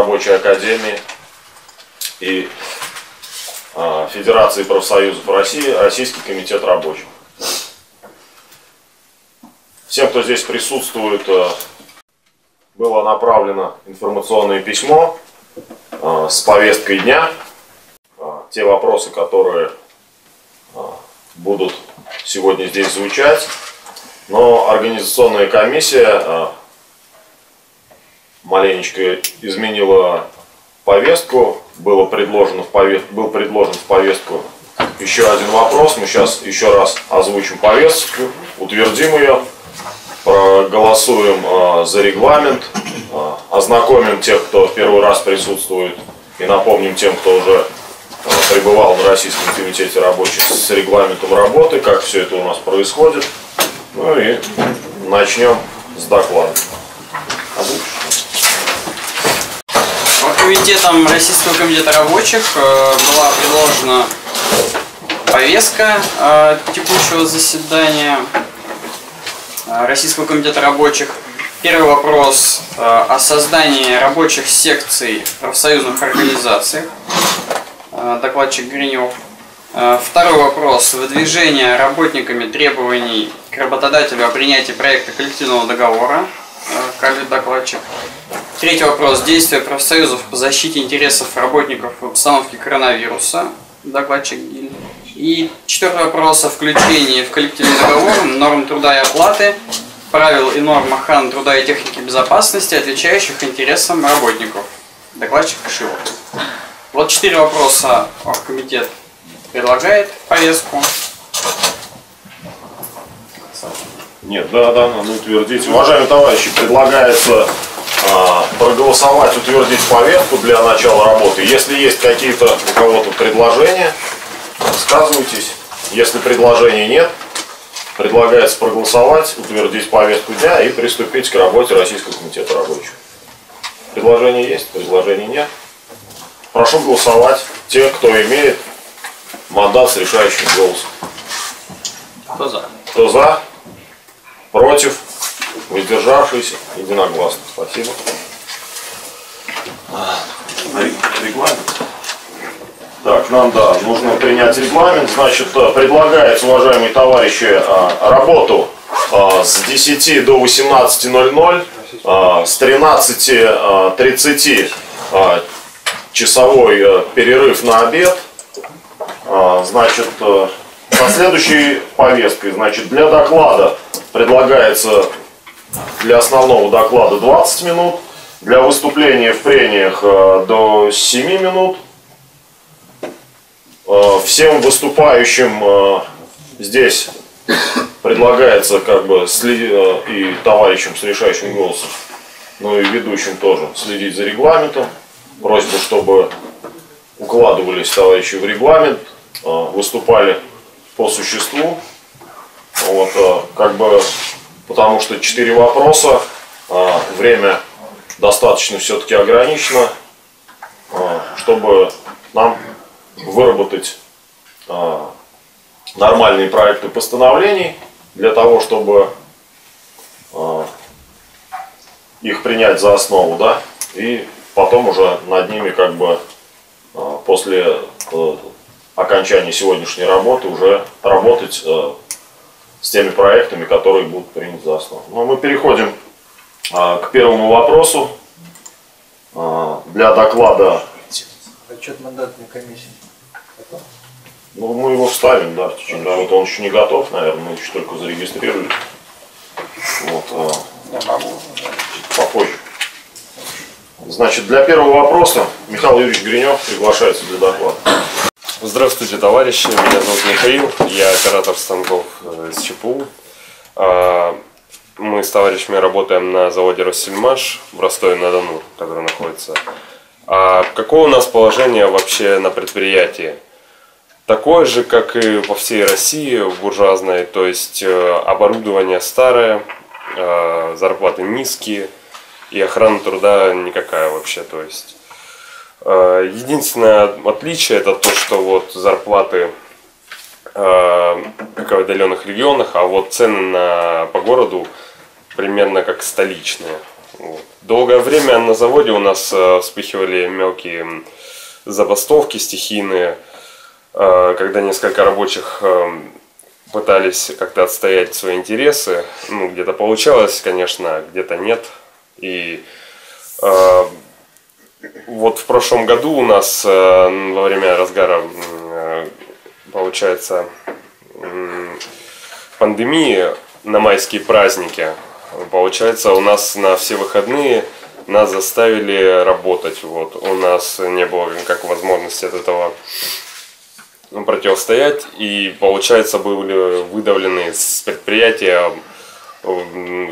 рабочей академии и а, Федерации профсоюзов России Российский комитет рабочих. Всем, кто здесь присутствует, а, было направлено информационное письмо а, с повесткой дня. Те вопросы, которые будут сегодня здесь звучать. Но организационная комиссия маленечко изменила повестку, было предложено в повест... был предложен в повестку еще один вопрос. Мы сейчас еще раз озвучим повестку, утвердим ее, проголосуем э, за регламент, э, ознакомим тех, кто в первый раз присутствует, и напомним тем, кто уже э, пребывал на Российском комитете рабочих с регламентом работы, как все это у нас происходит. Ну и начнем с доклада. Озвучим комитетом Российского комитета рабочих э, была предложена повестка э, текущего заседания э, Российского комитета рабочих. Первый вопрос о создании рабочих секций в профсоюзных организациях. Докладчик Гринев. Второй вопрос. Выдвижение работниками требований к работодателю о принятии проекта коллективного договора. Каждый докладчик. Третий вопрос. Действия профсоюзов по защите интересов работников в обстановке коронавируса. Докладчик Гиль. И четвертый вопрос о включении в коллективный договор норм труда и оплаты, правил и норм охраны труда и техники безопасности, отвечающих интересам работников. Докладчик Кашилов. Вот четыре вопроса комитет предлагает повестку. Нет, да, да, надо утвердить. Уважаемые товарищи, предлагается а, проголосовать, утвердить повестку для начала работы. Если есть какие-то у кого-то предложения, высказывайтесь. Если предложений нет, предлагается проголосовать, утвердить повестку дня и приступить к работе Российского комитета рабочих. Предложения есть, предложений нет. Прошу голосовать те, кто имеет мандат с решающим голосом. Кто за? Кто за? Против? Воздержавшиеся? Единогласно. Спасибо. Регламент. Так, нам, да, нужно принять регламент. Значит, э, предлагается, уважаемые товарищи, э, работу э, с 10 до 18.00, с 13.30 часовой перерыв на обед. Значит, со следующей повесткой, значит, для доклада предлагается для основного доклада 20 минут, для выступления в прениях э, до 7 минут. Э, всем выступающим э, здесь предлагается как бы и товарищам с решающим голосом, ну и ведущим тоже следить за регламентом. Просьба, чтобы укладывались товарищи в регламент, выступали по существу. Вот, как бы потому что четыре вопроса, а, время достаточно все-таки ограничено, а, чтобы нам выработать нормальные проекты постановлений для того, чтобы их принять за основу, да, и потом уже над ними как бы после э, окончания сегодняшней работы уже работать э, с теми проектами, которые будут приняты за основу. Но ну, мы переходим а, к первому вопросу. А, для доклада... Отчет мандатной комиссии. Ну, мы его вставим, да, в течение. Да, вот он еще не готов, наверное, мы еще только зарегистрировали. Вот, могу. Попозже. Значит, для первого вопроса Михаил Юрьевич Гринев приглашается для доклада. Здравствуйте, товарищи. Меня зовут Михаил. Я оператор станков э, из ЧПУ. А, мы с товарищами работаем на заводе Россельмаш в Ростове-на-Дону, который находится. А какое у нас положение вообще на предприятии? Такое же, как и по всей России буржуазной, то есть э, оборудование старое, э, зарплаты низкие и охрана труда никакая вообще. То есть Э, Единственное отличие это то, что вот зарплаты э, как в отдаленных регионах, а вот цены на, по городу примерно как столичные. Вот. Долгое время на заводе у нас э, вспыхивали мелкие забастовки стихийные, э, когда несколько рабочих э, пытались как-то отстоять свои интересы. Ну, где-то получалось, конечно, где-то нет. И э, вот в прошлом году у нас э, во время разгара, э, получается, пандемии на майские праздники, получается, у нас на все выходные нас заставили работать. Вот. У нас не было как возможности от этого противостоять. И, получается, были выдавлены с предприятия,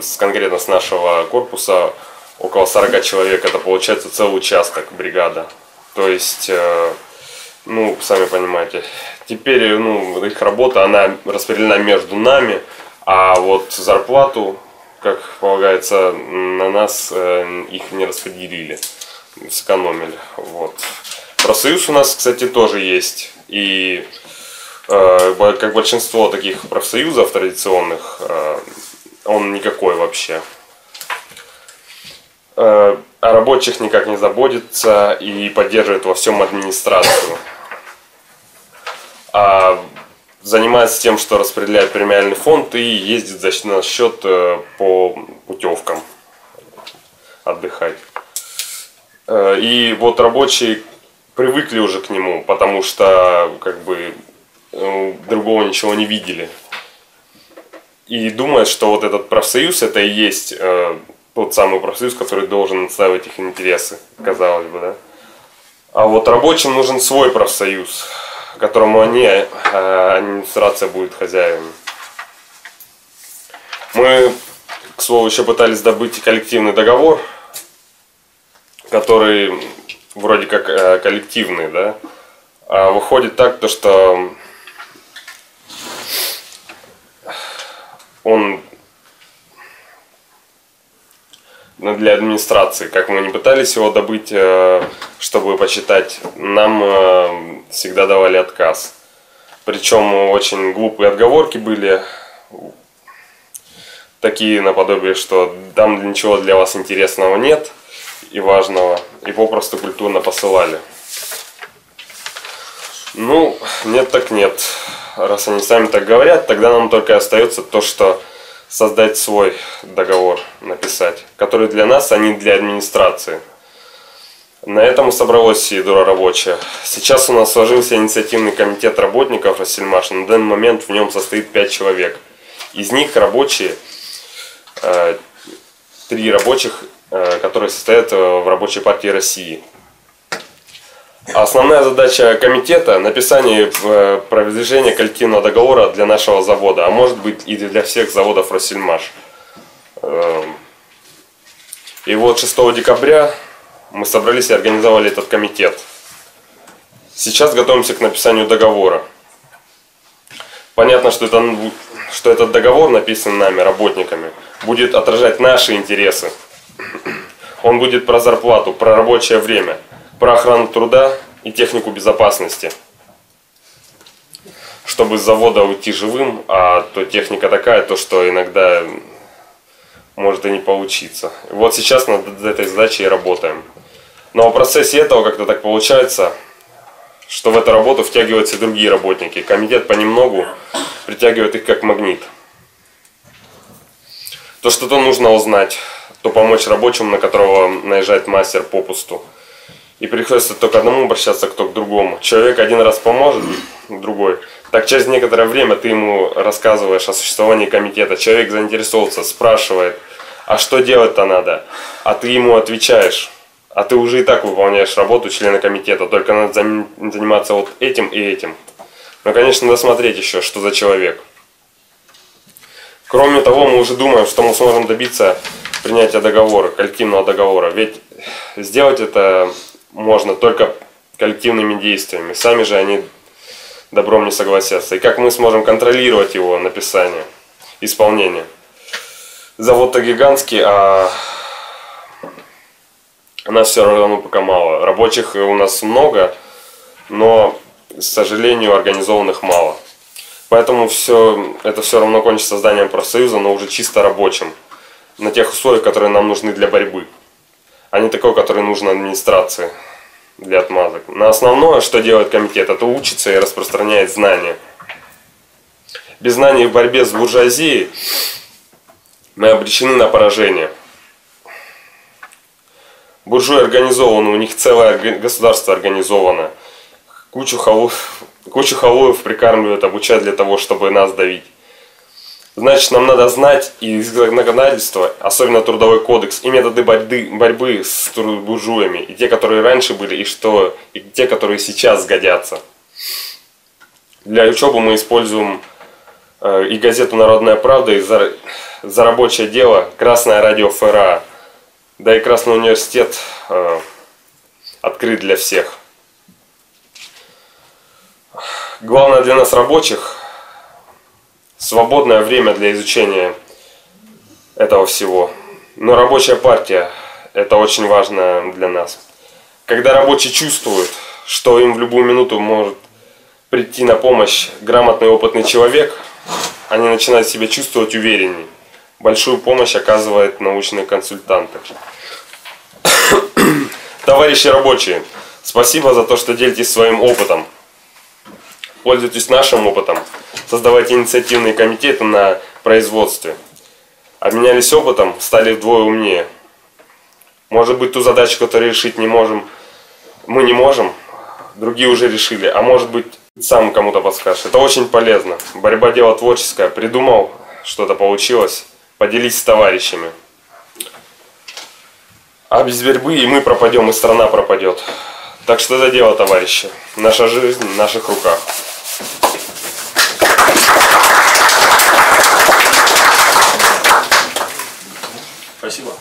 с, конкретно с нашего корпуса, около 40 человек. Это, получается, целый участок, бригада. То есть, э, ну, сами понимаете. Теперь, ну, их работа, она распределена между нами, а вот зарплату, как полагается, на нас э, их не распределили, сэкономили. Вот. Профсоюз у нас, кстати, тоже есть. И э, как большинство таких профсоюзов традиционных, он никакой вообще. Э, о рабочих никак не заботится и поддерживает во всем администрацию. А занимается тем, что распределяет премиальный фонд и ездит за счет э, по путевкам отдыхать. Э, И вот рабочие привыкли уже к нему, потому что как бы другого ничего не видели. И думают, что вот этот профсоюз это и есть тот самый профсоюз, который должен отстаивать их интересы, казалось бы, да. А вот рабочим нужен свой профсоюз, которому они, э, администрация будет хозяевами. Мы, к слову, еще пытались добыть коллективный договор, который вроде как э, коллективный, да. А выходит так, то что он ну, для администрации, как мы не пытались его добыть, э, чтобы почитать, нам э, всегда давали отказ. Причем очень глупые отговорки были, такие наподобие, что там ничего для вас интересного нет и важного, и попросту культурно посылали. Ну, нет так нет. Раз они сами так говорят, тогда нам только остается то, что создать свой договор, написать, который для нас, а не для администрации. На этом собралось ядро рабочее. Сейчас у нас сложился инициативный комитет работников Россельмаш. На данный момент в нем состоит 5 человек. Из них рабочие, э, три рабочих, э, которые состоят э, в рабочей партии России. Основная задача комитета – написание э, продвижения коллективного договора для нашего завода, а может быть и для всех заводов Россельмаш. Эм, И вот 6 декабря мы собрались и организовали этот комитет. Сейчас готовимся к написанию договора. Понятно, что, это, что этот договор, написан нами, работниками, будет отражать наши интересы. Он будет про зарплату, про рабочее время, про охрану труда и технику безопасности. Чтобы с завода уйти живым, а то техника такая, то что иногда может и не получиться. Вот сейчас над этой задачей и работаем. Но в процессе этого как-то так получается, что в эту работу втягиваются и другие работники. Комитет понемногу притягивает их как магнит. То что-то нужно узнать, то помочь рабочему, на которого наезжает мастер попусту. И приходится то к одному обращаться, кто к другому. Человек один раз поможет, другой. Так через некоторое время ты ему рассказываешь о существовании комитета. Человек заинтересовался, спрашивает, а что делать-то надо? А ты ему отвечаешь. А ты уже и так выполняешь работу члена комитета, только надо заниматься вот этим и этим. Ну, конечно, надо смотреть еще, что за человек. Кроме того, мы уже думаем, что мы сможем добиться принятия договора, коллективного договора. Ведь сделать это можно только коллективными действиями. Сами же они добром не согласятся. И как мы сможем контролировать его написание, исполнение. Завод-то гигантский, а нас все равно пока мало. Рабочих у нас много, но, к сожалению, организованных мало. Поэтому все, это все равно кончится созданием профсоюза, но уже чисто рабочим. На тех условиях, которые нам нужны для борьбы. А не такой, который нужен администрации для отмазок. На основное, что делает комитет, это учится и распространяет знания. Без знаний в борьбе с буржуазией мы обречены на поражение. Буржуи организованы, у них целое государство организовано. Кучу халуев, кучу халуев прикармливают, обучают для того, чтобы нас давить. Значит, нам надо знать и законодательство, особенно трудовой кодекс, и методы борьбы, борьбы с буржуями, и те, которые раньше были, и, что, и те, которые сейчас сгодятся. Для учебы мы используем э, и газету «Народная правда», и за, за рабочее дело «Красное радио ФРА». Да и Красный университет э, открыт для всех. Главное для нас рабочих свободное время для изучения этого всего. Но рабочая партия – это очень важно для нас. Когда рабочие чувствуют, что им в любую минуту может прийти на помощь грамотный опытный человек, они начинают себя чувствовать увереннее. Большую помощь оказывают научные консультанты. Товарищи рабочие, спасибо за то, что делитесь своим опытом. Пользуйтесь нашим опытом создавать инициативные комитеты на производстве. Обменялись опытом, стали вдвое умнее. Может быть, ту задачу, которую решить не можем, мы не можем, другие уже решили, а может быть, сам кому-то подскажешь. Это очень полезно. Борьба дело творческое. Придумал, что-то получилось, поделись с товарищами. А без борьбы и мы пропадем, и страна пропадет. Так что это дело, товарищи. Наша жизнь в наших руках. Спасибо.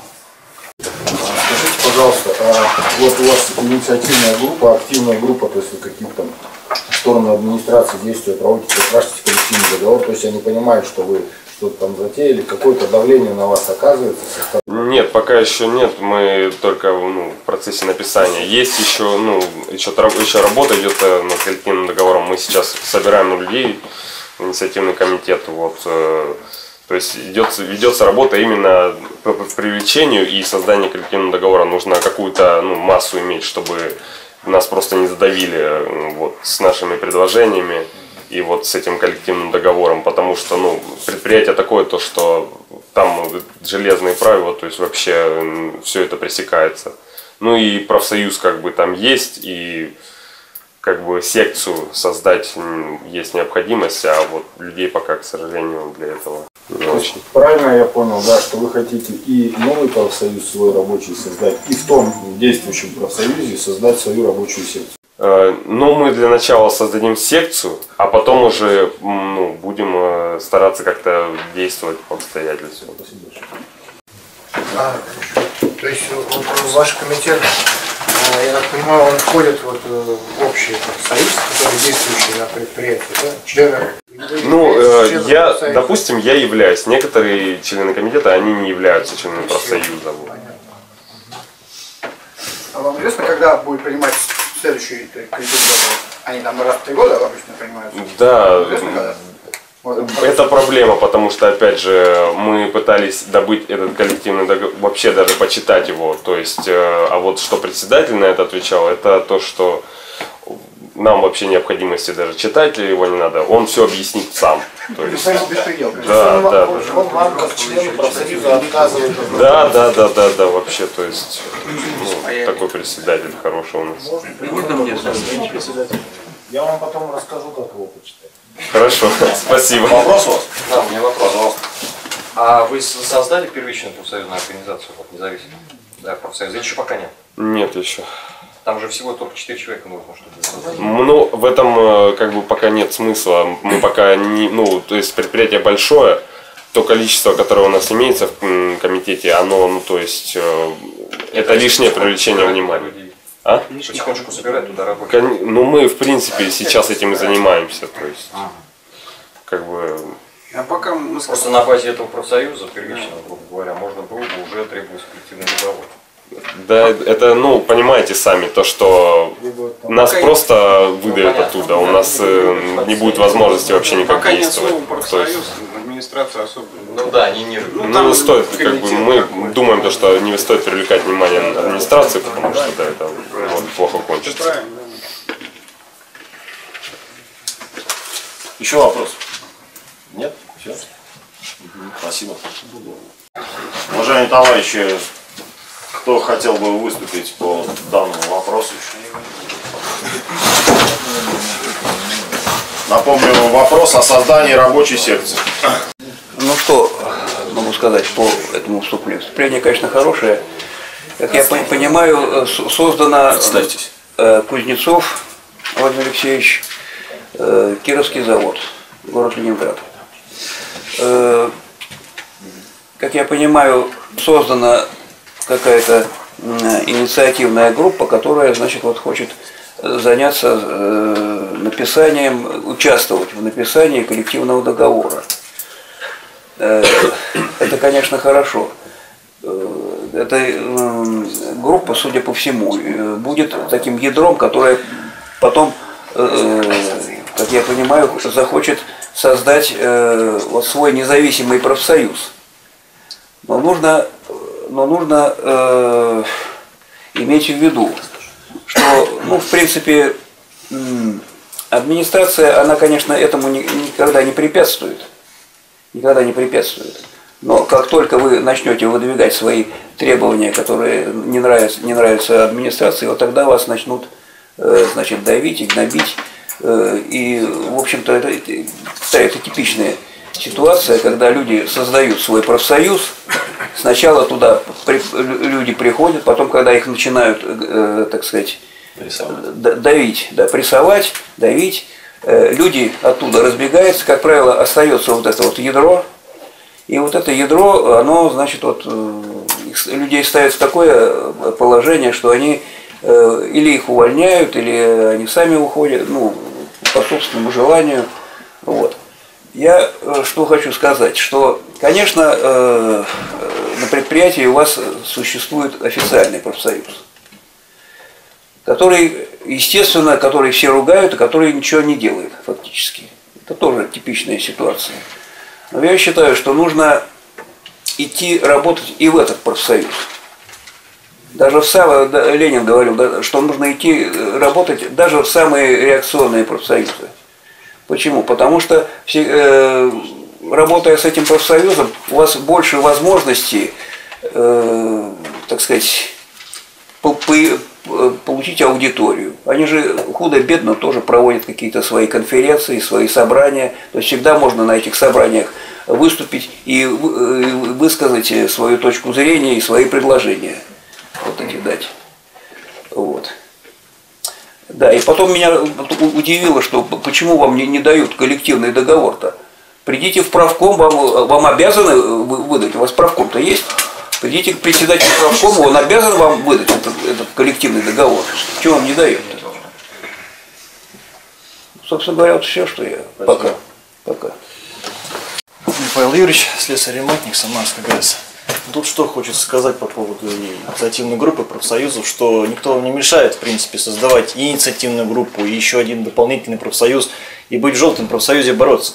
Скажите, пожалуйста, а вот у вас инициативная группа, активная группа, то есть вы какие-то сторону администрации действия проводите, спрашиваете коллективный договор, то есть они понимают, что вы что-то там затеяли, какое-то давление на вас оказывается со стороны? Нет, пока еще нет, мы только ну, в процессе написания. Есть еще, ну, еще, еще работа идет э, над коллективным договором. Мы сейчас собираем людей инициативный комитет, вот, э, то есть идет, ведется работа именно по привлечению и созданию коллективного договора. Нужно какую-то ну, массу иметь, чтобы нас просто не задавили вот, с нашими предложениями и вот с этим коллективным договором, потому что ну, предприятие такое, то, что там железные правила, то есть вообще все это пресекается. Ну и профсоюз как бы там есть, и как бы секцию создать есть необходимость, а вот людей пока, к сожалению, для этого очень. Правильно я понял, да, что вы хотите и новый профсоюз свой рабочий создать, и в том действующем профсоюзе создать свою рабочую секцию? Э, ну, мы для начала создадим секцию, а потом уже ну, будем э, стараться как-то действовать по обстоятельствам. Спасибо большое. А, то есть ваш комитет я так понимаю, он входит вот э, в общий союз, который действующий на предприятии, да? Члены ну, э, я, допустим, я являюсь. Некоторые члены комитета, они не являются членами профсоюза. А вам известно, когда будет принимать следующий коллективный договор? Они там раз в три года обычно принимаются? Да, это проблема, потому что, опять же, мы пытались добыть этот коллективный договор, вообще даже почитать его. То есть, э, а вот что председатель на это отвечал, это то, что нам вообще необходимости даже читать его не надо, он все объяснит сам. То есть, да, да, да. Он вам как члену профсоюза отказывает. Да, да, да, да, да, вообще, то есть, ну, такой председатель хороший у нас. Можно мне Я вам потом расскажу, как его почитать. Хорошо, спасибо. Вопрос у вас? Да, у меня вопрос. Пожалуйста. А вы создали первичную профсоюзную организацию, вот, независимую? Да, профсоюз. Или еще пока нет? Нет еще. Там же всего только 4 человека нужно, чтобы создать. Ну, в этом э, как бы пока нет смысла. Мы пока не, ну, то есть предприятие большое, то количество, которое у нас имеется в комитете, оно, ну, то есть, э, это лишнее привлечение внимания. А? Потихонечку собирать туда работать. Ну, мы, в принципе, сейчас этим и занимаемся. То есть, как бы... А пока мы... Просто на базе этого профсоюза, первичного, грубо говоря, можно было бы уже требовать коллективный договор. Да, это, ну, понимаете сами, то, что нас просто выдавят оттуда, у нас э, не будет возможности вообще никак Пока нет действовать. слова профсоюз, администрация особо. Ну да, они не... ну, стоит, как бы, мы думаем, то, что не стоит привлекать внимание администрации, потому что да, это может плохо кончится. Еще вопрос? Нет? Все? Спасибо. Уважаемые товарищи, кто хотел бы выступить по данному вопросу? Напомню, вопрос о создании рабочей секции. Ну что могу сказать по этому вступлению? Вступление, конечно, хорошее. Как я пон- понимаю, э, создано Представьтесь. э, Кузнецов Владимир Алексеевич, э, Кировский завод, город Ленинград. Как я понимаю, создана какая-то инициативная группа, которая, значит, вот хочет заняться написанием, участвовать в написании коллективного договора. Э, Это, конечно, хорошо. Э, Эта группа, судя по всему, э, будет таким ядром, которое потом, как я понимаю, захочет создать свой независимый профсоюз. Но нужно, но нужно иметь в виду, что, ну, в принципе, администрация, она, конечно, этому ни- никогда не препятствует никогда не препятствует. Но как только вы начнете выдвигать свои требования, которые не нравятся, не нравятся администрации, вот тогда вас начнут э, значит, давить и гнобить. Э, И, в общем-то, это, это, типичная ситуация, когда люди создают свой профсоюз, сначала туда люди приходят, потом, когда их начинают, э, так сказать, давить, да, прессовать, давить, люди оттуда разбегаются, как правило, остается вот это вот ядро, и вот это ядро, оно, значит, вот э, людей ставит в такое э, положение, что они э, или их увольняют, или они сами уходят, ну, по собственному желанию. Вот. Я э, что хочу сказать, что, конечно, э, э, на предприятии у вас существует официальный профсоюз который, естественно, который все ругают, и который ничего не делает фактически. Это тоже типичная ситуация. Но я считаю, что нужно идти работать и в этот профсоюз. Даже в да, Ленин говорил, что нужно идти э, работать даже в самые реакционные профсоюзы. Почему? Потому что э, работая с этим профсоюзом, у вас больше возможностей, э, так сказать, получить аудиторию. Они же худо-бедно тоже проводят какие-то свои конференции, свои собрания. То есть всегда можно на этих собраниях выступить и э, высказать э, свою точку зрения и свои предложения. Вот эти дать. Вот. Да, и потом меня удивило, что почему вам не, не дают коллективный договор-то. Придите в правком, вам, вам обязаны вы- выдать, у вас правком-то есть. Придите к председателю правкома, он обязан вам выдать этот, этот коллективный договор. Чего вам не дает? Собственно говоря, вот все, что я пока. Пока. Михаил Юрьевич, слесарь-ремонтник, Самарская ГЭС. Тут что хочется сказать по поводу инициативной группы профсоюзов, что никто вам не мешает, в принципе, создавать и инициативную группу, и еще один дополнительный профсоюз, и быть в желтом профсоюзе бороться.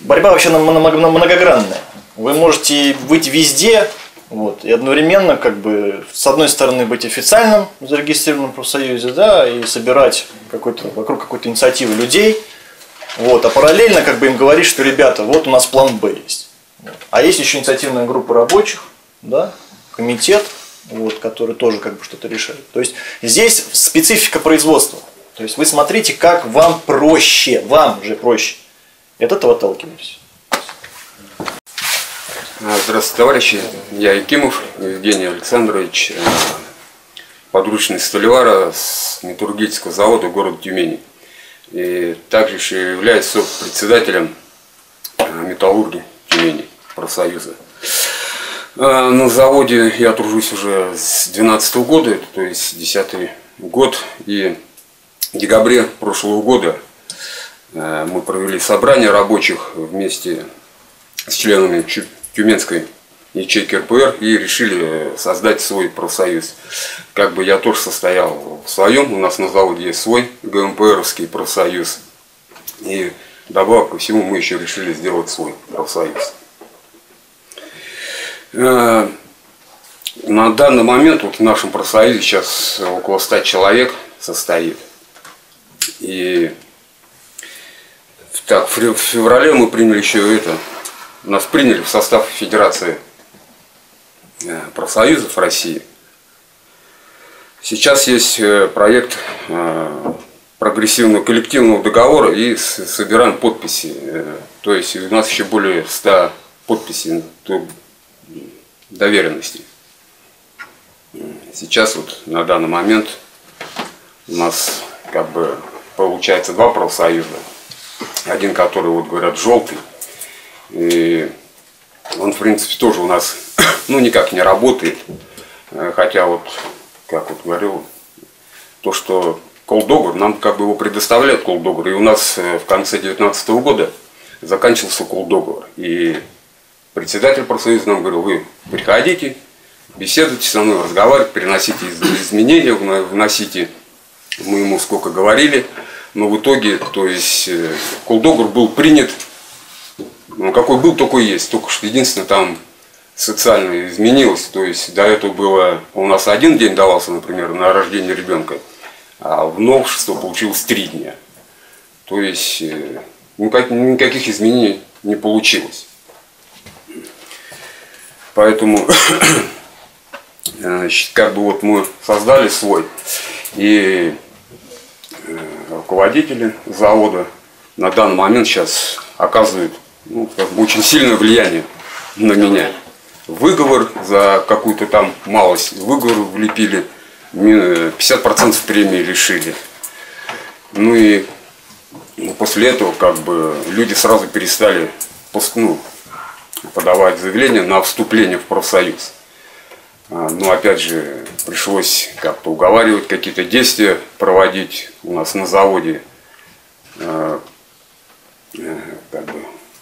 Борьба вообще на- на- на- многогранная. Вы можете быть везде, вот, и одновременно, как бы, с одной стороны, быть официальным зарегистрированным профсоюзе, да, и собирать какой-то, вокруг какой-то инициативы людей, вот, а параллельно как бы им говорить, что ребята, вот у нас план Б есть. А есть еще инициативная группа рабочих, да, комитет, вот, который тоже как бы что-то решает. То есть здесь специфика производства. То есть вы смотрите, как вам проще, вам же проще. И от этого отталкиваетесь. А, Здравствуйте, товарищи. Я Якимов Евгений Александрович, э, подручный Столивара с металлургического завода города Тюмени. И также еще являюсь председателем металлурги Тюмени профсоюза. Э, На заводе я тружусь уже с 2012 года, то есть 10 год. И в декабре прошлого года э, мы провели собрание рабочих вместе с членами Тюменской ячейки РПР и решили создать свой профсоюз. Как бы я тоже состоял в своем, у нас на заводе есть свой ГМПРовский профсоюз. И добавок ко всему мы еще решили сделать свой профсоюз. Э, На данный момент вот в нашем профсоюзе сейчас около 100 человек состоит. И так, в февр- в феврале мы приняли еще это, нас приняли в состав Федерации э, профсоюзов России. Сейчас есть э, проект э, прогрессивного коллективного договора и собираем подписи. То есть у нас еще более 100 подписей доверенностей. Сейчас вот на данный момент у нас как бы получается два профсоюза. Один, который, вот говорят, желтый. И он, в принципе, тоже у нас, ну, никак не работает. Э, Хотя вот, как вот говорил, то, что колдогр, нам как бы его предоставляют колдогр. И у нас э, в конце 2019 года заканчивался колдогр. И председатель профсоюза нам говорил, вы приходите, беседуйте со мной, разговаривайте, приносите из- изменения, вно- вносите. Мы ему сколько говорили, но в итоге, то есть, э, колдогр был принят, ну, какой был, такой есть. Только что единственное, там социально изменилось. То есть до этого было у нас один день давался, например, на рождение ребенка, а в новшество получилось три дня. То есть э, никак- никаких изменений не получилось. Поэтому щ- как бы вот мы создали свой и э, руководители завода на данный момент сейчас оказывают ну, как бы очень сильное влияние на меня. Выговор за какую-то там малость, выговор влепили, ми- 50% премии лишили. Ну и после этого как бы люди сразу перестали ну, подавать заявление на вступление в профсоюз. А, Но опять же пришлось как-то уговаривать, какие-то действия проводить у нас на заводе. А, э, Как бы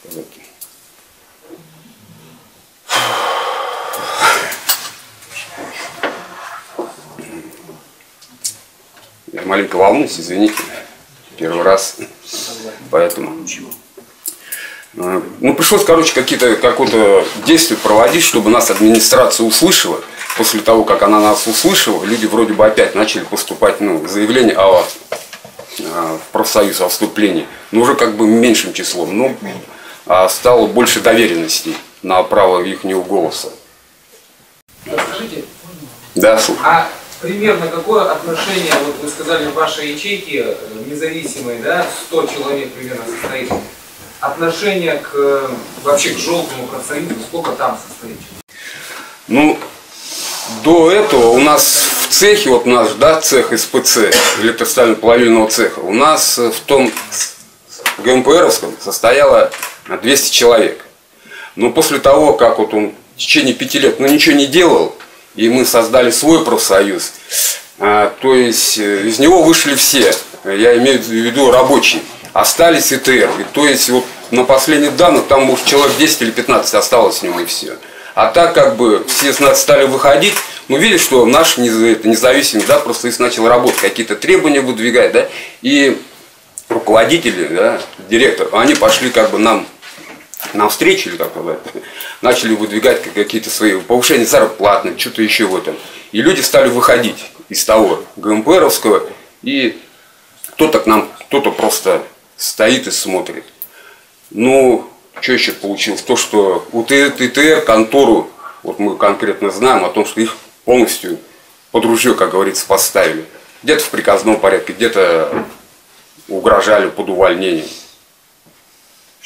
сказать, Я маленько волнуюсь, извините. Первый раз. Поэтому. Э, Ну, пришлось, короче, какие-то какое-то действие проводить, чтобы нас администрация услышала. После того, как она нас услышала, люди вроде бы опять начали поступать ну, заявления о, э, в профсоюз о вступлении. Но уже как бы меньшим числом. Но а стало больше доверенностей на право их голоса. Скажите, Да, слушай. а примерно какое отношение, вот вы сказали, в вашей ячейке э, независимой, да, 100 человек примерно состоит, отношение к э, вообще к желтому профсоюзу, сколько там состоит? Ну, до этого у нас в цехе, вот наш, да, цех СПЦ, электростально-плавильного цеха, у нас э, в том ГМПРовском состояло 200 человек. Но после того, как вот он в течение пяти лет ну, ничего не делал, и мы создали свой профсоюз, а, то есть э, из него вышли все, я имею в виду рабочие, остались ИТР. И, то есть вот на последних данных там может человек 10 или 15 осталось с него и все. А так как бы все стали выходить, ну видишь, что наш независимый, да, просто начал работать, какие-то требования выдвигать, да, и руководители, да, директор, они пошли как бы нам на встречу, или как сказать, начали выдвигать какие-то свои повышения зарплатных, что-то еще в этом. И люди стали выходить из того ГМПРовского, и кто-то к нам, кто-то просто стоит и смотрит. Ну, что еще получилось? То, что у ТТР контору, вот мы конкретно знаем о том, что их полностью под ружье, как говорится, поставили. Где-то в приказном порядке, где-то угрожали под увольнением.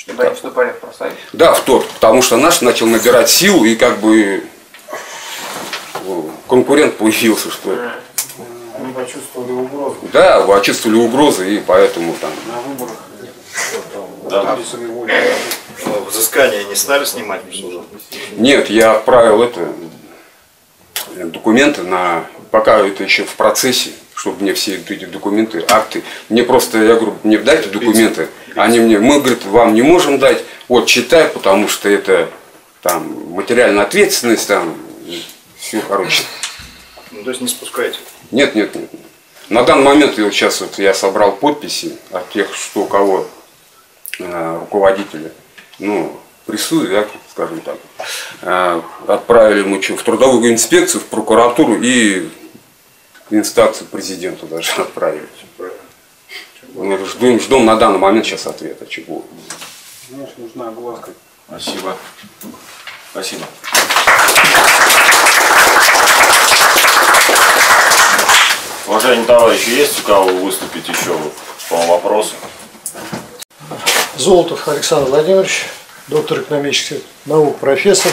Чтобы они вступали в профсоюз? Да, в тот, потому что наш начал набирать силу и как бы ну, конкурент появился, что ли. Они почувствовали угрозу. Да, почувствовали угрозы и поэтому там. На выборах Да. воли. Взыскание не стали снимать суда? Нет, я отправил это э, документы на пока это еще в процессе, чтобы мне все эти документы, акты. Мне просто, я говорю, мне дайте документы. Они мне, мы, говорит, вам не можем дать. Вот читай, потому что это там материальная ответственность, там все, короче. Ну, то есть не спускаете. Нет, нет, нет. На данный момент вот сейчас вот я собрал подписи от тех, что у кого э, руководители, ну, прессуют, да, скажем так, э, отправили мы что, в трудовую инспекцию, в прокуратуру и инстанцию президенту даже отправили. Мы ждем, ждем на данный момент сейчас ответа, чего. Знаешь, нужна огласка. Спасибо. Спасибо. Уважаемые товарищи, есть у кого выступить еще по вопросу? Золотов Александр Владимирович, доктор экономических наук, профессор,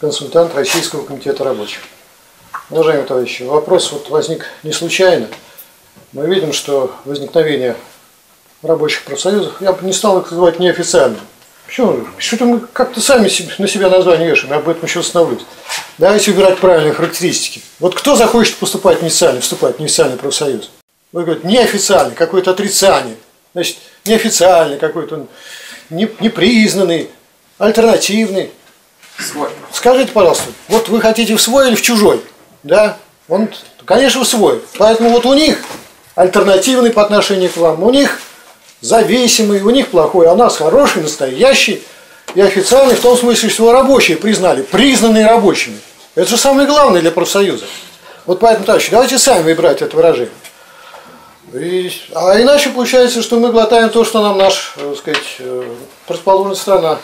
консультант Российского комитета рабочих. Уважаемые товарищи, вопрос вот возник не случайно. Мы видим, что возникновение рабочих профсоюзов, я бы не стал их называть неофициальным. Почему? Что-то мы как-то сами на себя название вешаем, я об этом еще остановлюсь. Давайте выбирать правильные характеристики. Вот кто захочет поступать в неофициальный, вступать в неофициальный профсоюз? Вы говорите, неофициальный, какое-то отрицание. Значит, неофициальный какой-то, не- непризнанный, альтернативный. Свой. Скажите, пожалуйста, вот вы хотите в свой или в чужой? Да? Он, конечно, свой. Поэтому вот у них альтернативный по отношению к вам, у них зависимый, у них плохой, а у нас хороший, настоящий и официальный в том смысле, что рабочие признали, признанные рабочими. Это же самое главное для профсоюза. Вот поэтому, товарищи, давайте сами выбирать это выражение. И- а иначе получается, что мы глотаем то, что нам наш, э, так сказать, э, расположенная страна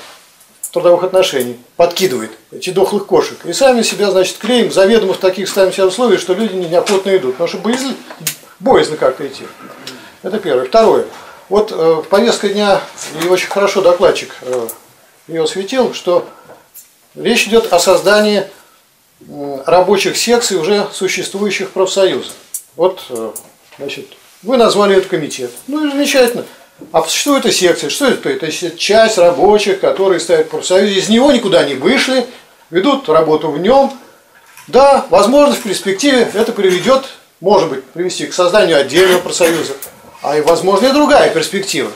трудовых отношений подкидывает эти дохлых кошек. И сами себя, значит, клеим, заведомо в таких ставим себя условия, что люди неохотно идут. Потому что боязно, боязно как-то идти. Это первое. Второе. Вот э, повестка дня, и очень хорошо докладчик э, ее осветил, что речь идет о создании м, рабочих секций уже существующих профсоюзов. Вот, э, значит, вы назвали это комитет. Ну и замечательно. А что это секция? Что это? Это часть рабочих, которые стоят в профсоюзе, из него никуда не вышли, ведут работу в нем. Да, возможно, в перспективе это приведет, может быть, привести к созданию отдельного профсоюза, а и, возможно, и другая перспектива.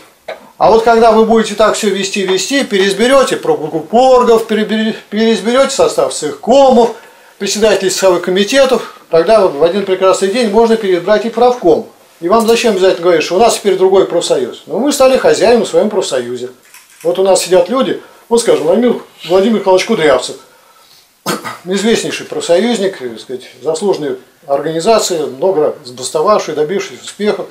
А вот когда вы будете так все вести, вести, переизберете прокуроргов, переизберете состав цехкомов, председателей цеховых комитетов, тогда в один прекрасный день можно переизбрать и правком. И вам зачем обязательно говорить, что у нас теперь другой профсоюз? Ну, мы стали хозяином в своем профсоюзе. Вот у нас сидят люди, вот скажем, Владимир, Владимир Михайлович Кудрявцев, известнейший профсоюзник, так сказать, заслуженные организации, много сбастовавшие, добившись успехов.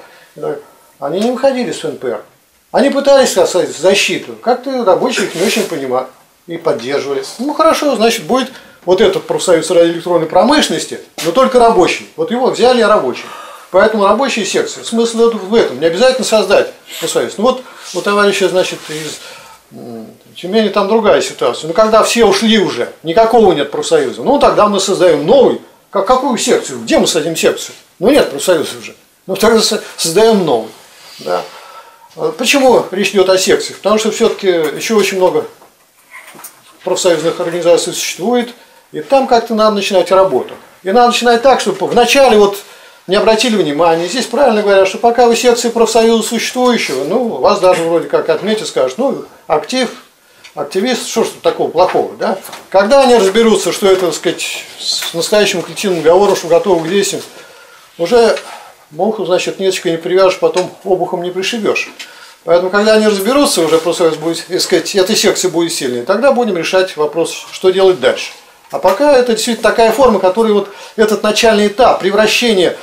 Они не выходили с НПР. Они пытались оказать защиту. Как-то рабочие их не очень понимали и поддерживали. Ну хорошо, значит, будет вот этот профсоюз радиоэлектронной промышленности, но только рабочий. Вот его взяли рабочий. Поэтому рабочие секции. Смысл в этом. Не обязательно создать профсоюз. Ну вот у товарища, значит, из Тюмени там другая ситуация. Ну когда все ушли уже, никакого нет профсоюза. Ну тогда мы создаем новый. Как, какую секцию? Где мы создадим секцию? Ну нет профсоюза уже. Ну тогда со- создаем новый. Да. А Почему речь идет о секциях? Потому что все-таки еще очень много профсоюзных организаций существует, и там как-то надо начинать работу. И надо начинать так, чтобы вначале вот не обратили внимания. Здесь правильно говорят, что пока вы секции профсоюза существующего, ну, вас даже вроде как отметят, скажут, ну, актив, активист, что ж тут такого плохого, да? Когда они разберутся, что это, так сказать, с настоящим коллективным договором, что готовы к действиям, уже муху, значит, ниточкой не привяжешь, потом обухом не пришибешь. Поэтому, когда они разберутся, уже профсоюз будет, так сказать, эта секция будет сильнее, тогда будем решать вопрос, что делать дальше. А пока это действительно такая форма, которая вот этот начальный этап превращения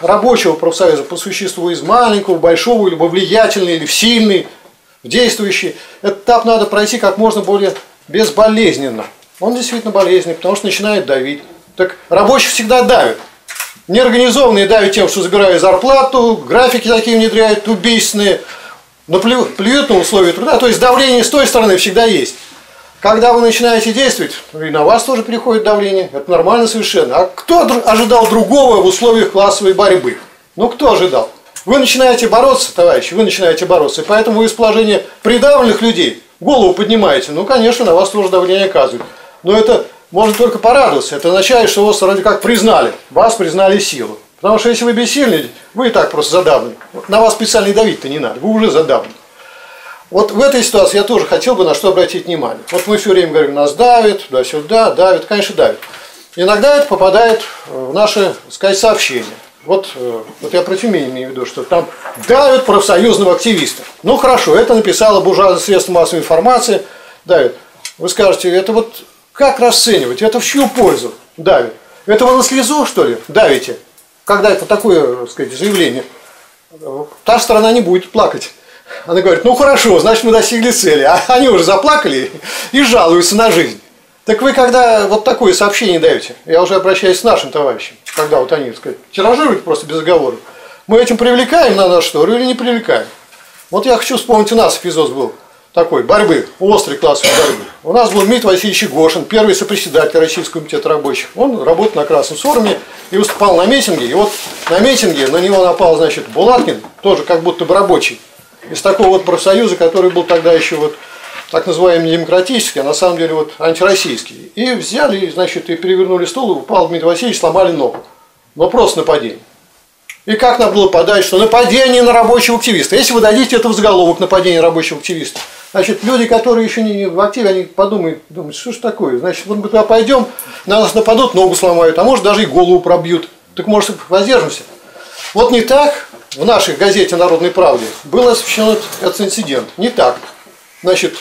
рабочего профсоюза по существу из маленького, большого, либо влиятельный, или в сильный, в действующий, этот этап надо пройти как можно более безболезненно. Он действительно болезненный, потому что начинает давить. Так рабочих всегда давят. Неорганизованные давят тем, что забирают зарплату, графики такие внедряют убийственные, но плю- плюют на условия труда. То есть давление с той стороны всегда есть. Когда вы начинаете действовать, и на вас тоже переходит давление. Это нормально совершенно. А кто ожидал другого в условиях классовой борьбы? Ну кто ожидал? Вы начинаете бороться, товарищи, вы начинаете бороться. И поэтому вы из положения придавленных людей голову поднимаете. Ну, конечно, на вас тоже давление оказывают. Но это можно только порадоваться. Это означает, что вас вроде как признали. Вас признали силу. Потому что если вы бессильны, вы и так просто задавлены. На вас специально и давить-то не надо. Вы уже задавлены. Вот в этой ситуации я тоже хотел бы на что обратить внимание. Вот мы все время говорим, нас давит, туда-сюда, давит, конечно, давит. Иногда это попадает в наши, сказать, сообщения. Вот, э, вот я про Тюмень имею в виду, что там давят профсоюзного активиста. Ну хорошо, это написала буржуазное средство массовой информации, давит. Вы скажете, это вот как расценивать, это в чью пользу давит? Это вы на слезу, что ли, давите? Когда это такое, так сказать, заявление? Та сторона не будет плакать. Она говорит, ну хорошо, значит мы достигли цели. А они уже заплакали и жалуются на жизнь. Так вы когда вот такое сообщение даете, я уже обращаюсь к нашим товарищам, когда вот они, так сказать, тиражируют просто без оговоров, мы этим привлекаем на нашу сторону или не привлекаем? Вот я хочу вспомнить, у нас эпизод был такой, борьбы, острой классовой борьбы. У нас был Дмитрий Васильевич Гошин, первый сопредседатель Российского комитета рабочих. Он работал на Красном Сорме и выступал на митинге. И вот на митинге на него напал, значит, Булаткин, тоже как будто бы рабочий, из такого вот профсоюза, который был тогда еще вот так называемый демократический, а на самом деле вот антироссийский. И взяли, значит, и перевернули стол, упал Дмитрий Васильевич, сломали ногу. Но просто нападение. И как нам было подать, что нападение на рабочего активиста? Если вы дадите это в заголовок нападение рабочего активиста, значит, люди, которые еще не в активе, они подумают, думают, что ж такое? Значит, вот мы туда пойдем, на нас нападут, ногу сломают, а может даже и голову пробьют. Так может воздержимся? Вот не так в нашей газете «Народной правде» был освещен этот инцидент. Не так. Значит,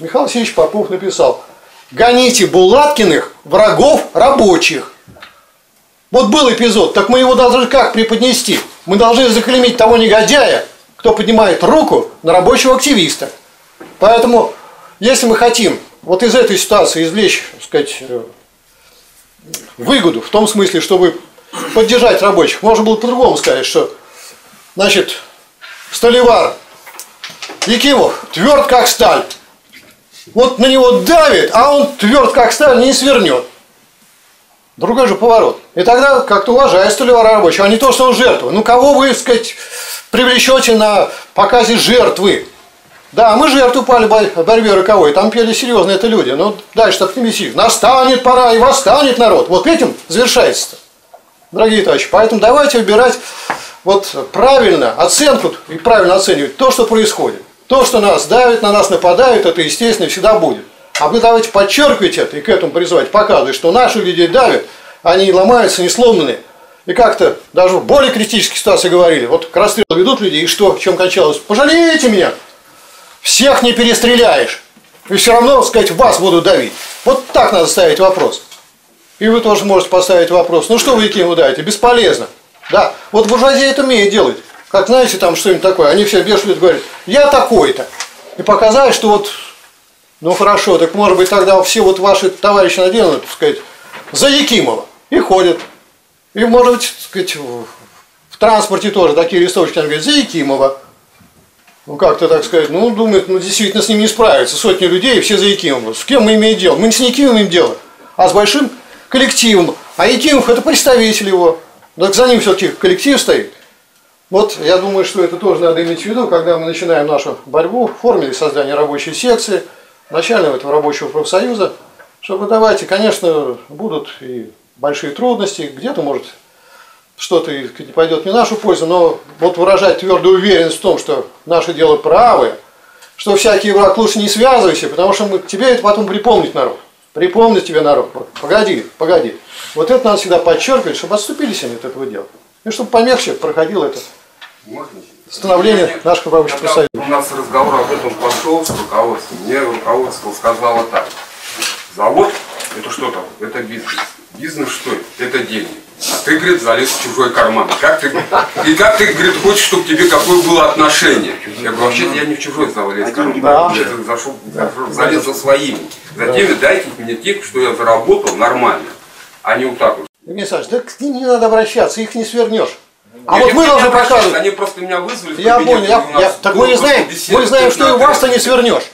Михаил Васильевич Попов написал, гоните Булаткиных врагов рабочих. Вот был эпизод, так мы его должны как преподнести? Мы должны заклеймить того негодяя, кто поднимает руку на рабочего активиста. Поэтому, если мы хотим вот из этой ситуации извлечь, так сказать, выгоду, в том смысле, чтобы поддержать рабочих, можно было по-другому сказать, что, значит, столевар Якимов тверд как сталь. Вот на него давит, а он тверд как сталь не свернет. Другой же поворот. И тогда как-то уважая столевара рабочего, а не то, что он жертва. Ну кого вы, сказать, привлечете на показе жертвы? Да, мы жертвы пали борьбе роковой, там пели серьезные это люди. Но дальше оптимистично. Настанет пора и восстанет народ. Вот этим завершается -то. Дорогие товарищи, поэтому давайте выбирать вот правильно оценку и правильно оценивать то, что происходит. То, что нас давит, на нас нападают, это естественно всегда будет. А вы давайте подчеркивать это и к этому призывать, показывать, что наши людей давят, они ломаются, не сломлены. И как-то даже в более критической ситуации говорили, вот к расстрелу ведут людей, и что, чем кончалось? Пожалеете меня? Всех не перестреляешь. И все равно, сказать, вас будут давить. Вот так надо ставить вопрос. И вы тоже можете поставить вопрос, ну что вы Якиму даете? Бесполезно. Да, вот буржуазия это умеет делать. Как знаете, там что-нибудь такое, они все вешают и говорят, я такой-то. И показать, что вот, ну хорошо, так может быть тогда все вот ваши товарищи наденут, так сказать, за Якимова. И ходят. И может быть, так сказать, в транспорте тоже такие листочки, они говорят, за Якимова. Ну как-то так сказать, ну думают, ну действительно с ним не справиться. Сотни людей, все за Якимова. С кем мы имеем дело? Мы не с Якимовым имеем дело, а с большим коллективом. А Якимов это представитель его. Так за ним все-таки коллектив стоит. Вот я думаю, что это тоже надо иметь в виду, когда мы начинаем нашу борьбу в форме создания рабочей секции, начального этого рабочего профсоюза, чтобы давайте, конечно, будут и большие трудности, где-то может что-то не пойдет не нашу пользу, но вот выражать твердую уверенность в том, что наше дело правое, что всякий враг лучше не связывайся, потому что мы, тебе это потом припомнить народ. Припомнить тебе народ. Погоди, погоди. Вот это надо всегда подчеркивать, чтобы отступились они от этого дела. И чтобы помягче проходило это становление нашего рабочего профсоюза. У нас разговор об этом пошел с руководством. Мне руководство сказало так. Завод – это что там? Это бизнес. Бизнес что это? Деньги. А ты, говорит, залез в чужой карман. И как ты, и как ты, говорит, хочешь, чтобы тебе какое было отношение? Я говорю, вообще я не в чужой залез карман. Да. Я зашел, залез за своими. За теми дайте мне тех, что я заработал нормально, а не вот так вот. Евгений Александрович, да к ним не надо обращаться, их не свернешь. А Я вот мы должны показывать. Они просто меня вызвали. Я понял, я, я- так мы не знаем, мы знаем, что и вас-то не свернешь.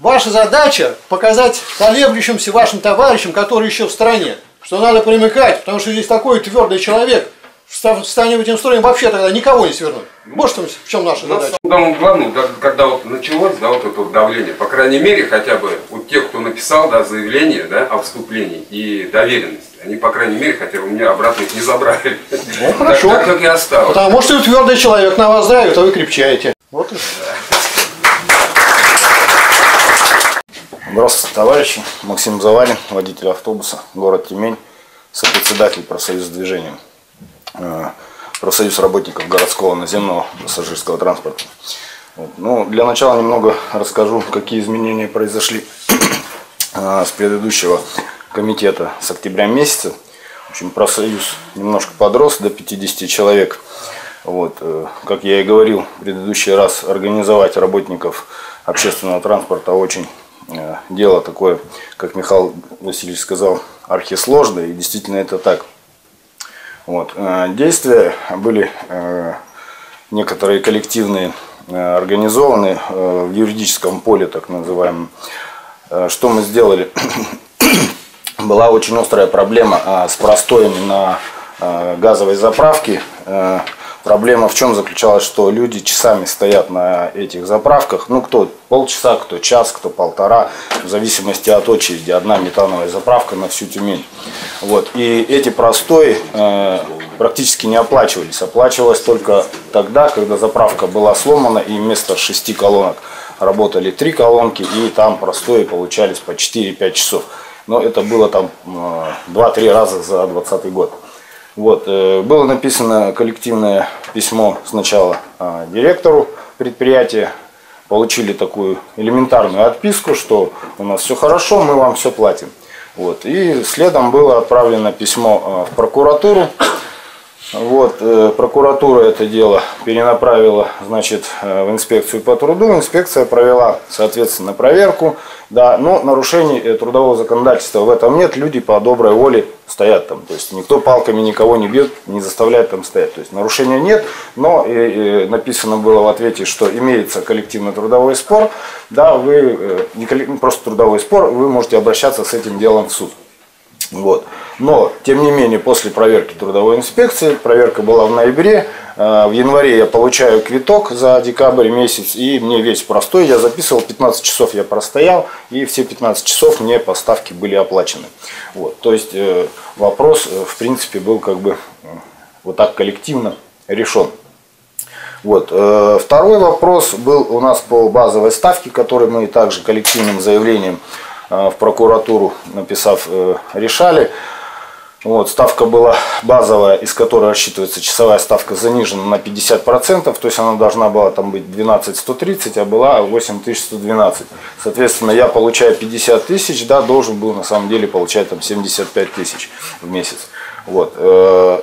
Ваша задача показать колеблющимся вашим товарищам, которые еще в стране, что надо примыкать, потому что здесь такой твердый человек, вста- встанем этим строем, вообще тогда никого не свернуть. Вот что, в чем наша У нас задача. самое главное, да, когда вот началось, да, вот это вот давление, по крайней мере, хотя бы у тех, кто написал, да, заявление, да, о вступлении и доверенности, они, по крайней мере, хотя у меня обратно их не забрали. Ну, хорошо. Так, так как и осталось. Потому что твердый человек на вас давит, а вы крепчаете. Вот и Здравствуйте, товарищи. Максим Заварин, водитель автобуса, город Тюмень, сопредседатель профсоюза движения, э, профсоюз работников городского наземного пассажирского транспорта. Вот. Ну, для начала немного расскажу, какие изменения произошли э, с предыдущего комитета с октября месяца. В общем, профсоюз немножко подрос до 50 человек. Вот, э, как я и говорил в предыдущий раз, организовать работников общественного транспорта очень дело такое, как Михаил Васильевич сказал, архисложное, и действительно это так. Вот. э, Действия были э, некоторые коллективные э, организованы э, в юридическом поле, так называемом. Э, Что мы сделали? Была очень острая проблема с простоями на э, газовой заправке. Э, Проблема в чем заключалась, что люди часами стоят на этих заправках. Ну, кто полчаса, кто час, кто полтора, в зависимости от очереди. Одна метановая заправка на всю Тюмень. Вот. И эти простои э, практически не оплачивались. Оплачивалось только тогда, когда заправка была сломана и вместо шести колонок работали три колонки, и там простои получались по 4-5 часов. Но это было там э, 2-3 раза за 2020 год. Вот, э, было написано коллективное письмо сначала э, директору предприятия, получили такую элементарную отписку, что у нас все хорошо, мы вам все платим. Вот, и следом было отправлено письмо э, в прокуратуру. Вот, э, прокуратура это дело перенаправила, значит, э, в инспекцию по труду. Инспекция провела, соответственно, проверку. Да, но нарушений э, трудового законодательства в этом нет. Люди по доброй воле стоят там. То есть никто палками никого не бьет, не заставляет там стоять. То есть нарушения нет, но э, э, написано было в ответе, что имеется коллективный трудовой спор. Да, вы не коллек- ну, просто трудовой спор, вы можете обращаться с этим делом в суд. Вот. Но, тем не менее, после проверки трудовой инспекции, проверка была в ноябре, э, в январе я получаю квиток за декабрь месяц, и мне весь простой, я записывал, 15 часов я простоял, и все 15 часов мне поставки были оплачены. Вот. То есть, э, вопрос, э, в принципе, был как бы вот так коллективно решен. Вот. Второй вопрос был у нас по базовой ставке, который мы также коллективным заявлением в прокуратуру написав э, решали. Вот, ставка была базовая, из которой рассчитывается часовая ставка занижена на 50%, то есть она должна была там быть 12 130, а была 8112. Соответственно, я получаю 50 тысяч, да, должен был на самом деле получать там 75 тысяч в месяц. Вот. э,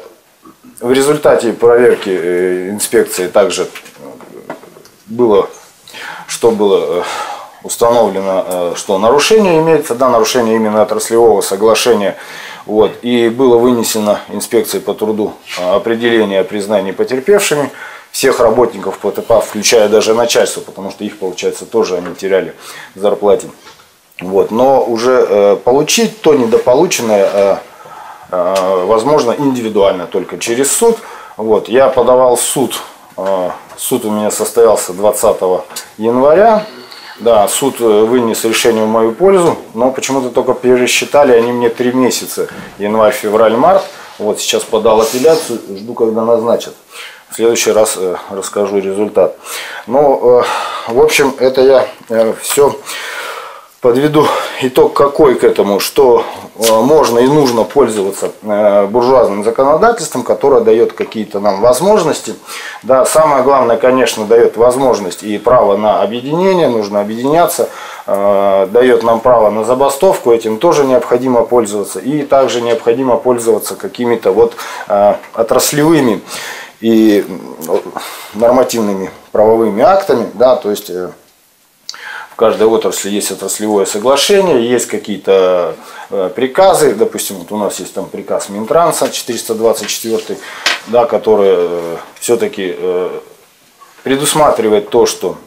В результате проверки э, инспекции также было, что было э, установлено, э, что нарушение имеется, да, нарушение именно отраслевого соглашения. Вот, и было вынесено инспекцией по труду э, определение о признании потерпевшими всех работников ПТП, включая даже начальство, потому что их, получается, тоже они теряли в зарплате. Вот, но уже э, получить то недополученное э, э, возможно индивидуально, только через суд. Вот, я подавал суд, э, суд у меня состоялся 20 января. Да, суд э, вынес решение в мою пользу, но почему-то только пересчитали они мне три месяца, январь, февраль, март. Вот сейчас подал апелляцию, жду, когда назначат. В следующий раз э, расскажу результат. Ну, э, в общем, это я все подведу итог какой к этому, что э, можно и нужно пользоваться э, буржуазным законодательством, которое дает какие-то нам возможности. Да, самое главное, конечно, дает возможность и право на объединение, нужно объединяться, э, дает нам право на забастовку, этим тоже необходимо пользоваться. И также необходимо пользоваться какими-то вот отраслевыми и нормативными правовыми актами, да, то есть в каждой отрасли есть отраслевое соглашение, есть какие-то э, приказы, допустим, вот у нас есть там приказ Минтранса 424, да, который э, все-таки э, предусматривает то, что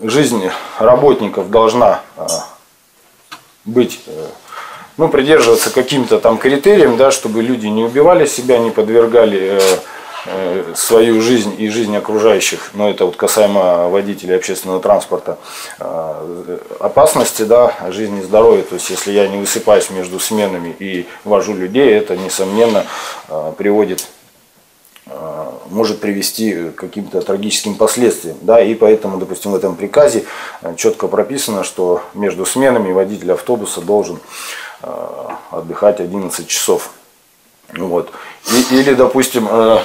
жизнь работников должна быть, ну, придерживаться каким-то там критериям, да, чтобы люди не убивали себя, не подвергали свою жизнь и жизнь окружающих, но это вот касаемо водителей общественного транспорта, э, опасности, да, жизни и здоровья. То есть, если я не высыпаюсь между сменами и вожу людей, это, несомненно, э, приводит э, может привести к каким-то трагическим последствиям. Да, и поэтому, допустим, в этом приказе э, четко прописано, что между сменами водитель автобуса должен э, отдыхать 11 часов. Вот. И, или, допустим, э,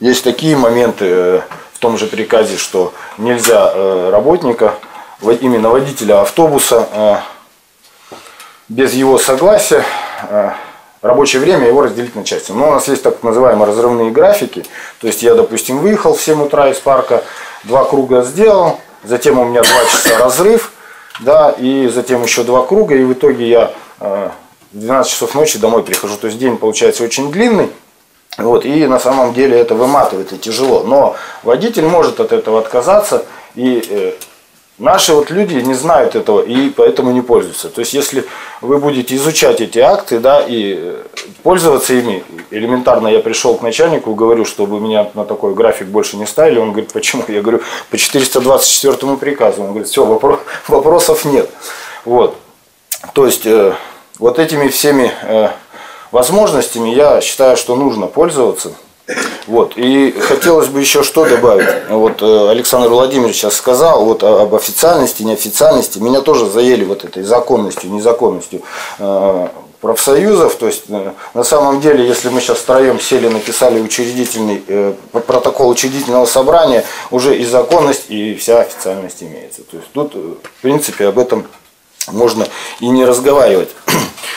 есть такие моменты э, в том же приказе, что нельзя э, работника, именно водителя автобуса, э, без его согласия рабочее время его разделить на части. Но у нас есть так называемые разрывные графики. То есть я, допустим, выехал в 7 утра из парка, два круга сделал, затем у меня 2 часа разрыв, да, и затем еще два круга, и в итоге я в 12 часов ночи домой прихожу. То есть день получается очень длинный. Вот, и на самом деле это выматывает и тяжело. Но водитель может от этого отказаться, и э, наши вот люди не знают этого и поэтому не пользуются. То есть если вы будете изучать эти акты, да, и э, пользоваться ими, элементарно я пришел к начальнику, говорю, чтобы меня на такой график больше не ставили, он говорит, почему? Я говорю, по 424 приказу. Он говорит, все, вопросов нет. Вот. То есть э, вот этими всеми э, возможностями я считаю, что нужно пользоваться. Вот. И хотелось бы еще что добавить. Вот э, Александр Владимирович сейчас сказал вот об официальности, неофициальности. Меня тоже заели вот этой законностью, незаконностью э, профсоюзов. То есть э, на самом деле, если мы сейчас втроем сели, написали учредительный протокол учредительного собрания, уже и законность, и вся официальность имеется. То есть тут, в принципе, об этом можно и не разговаривать.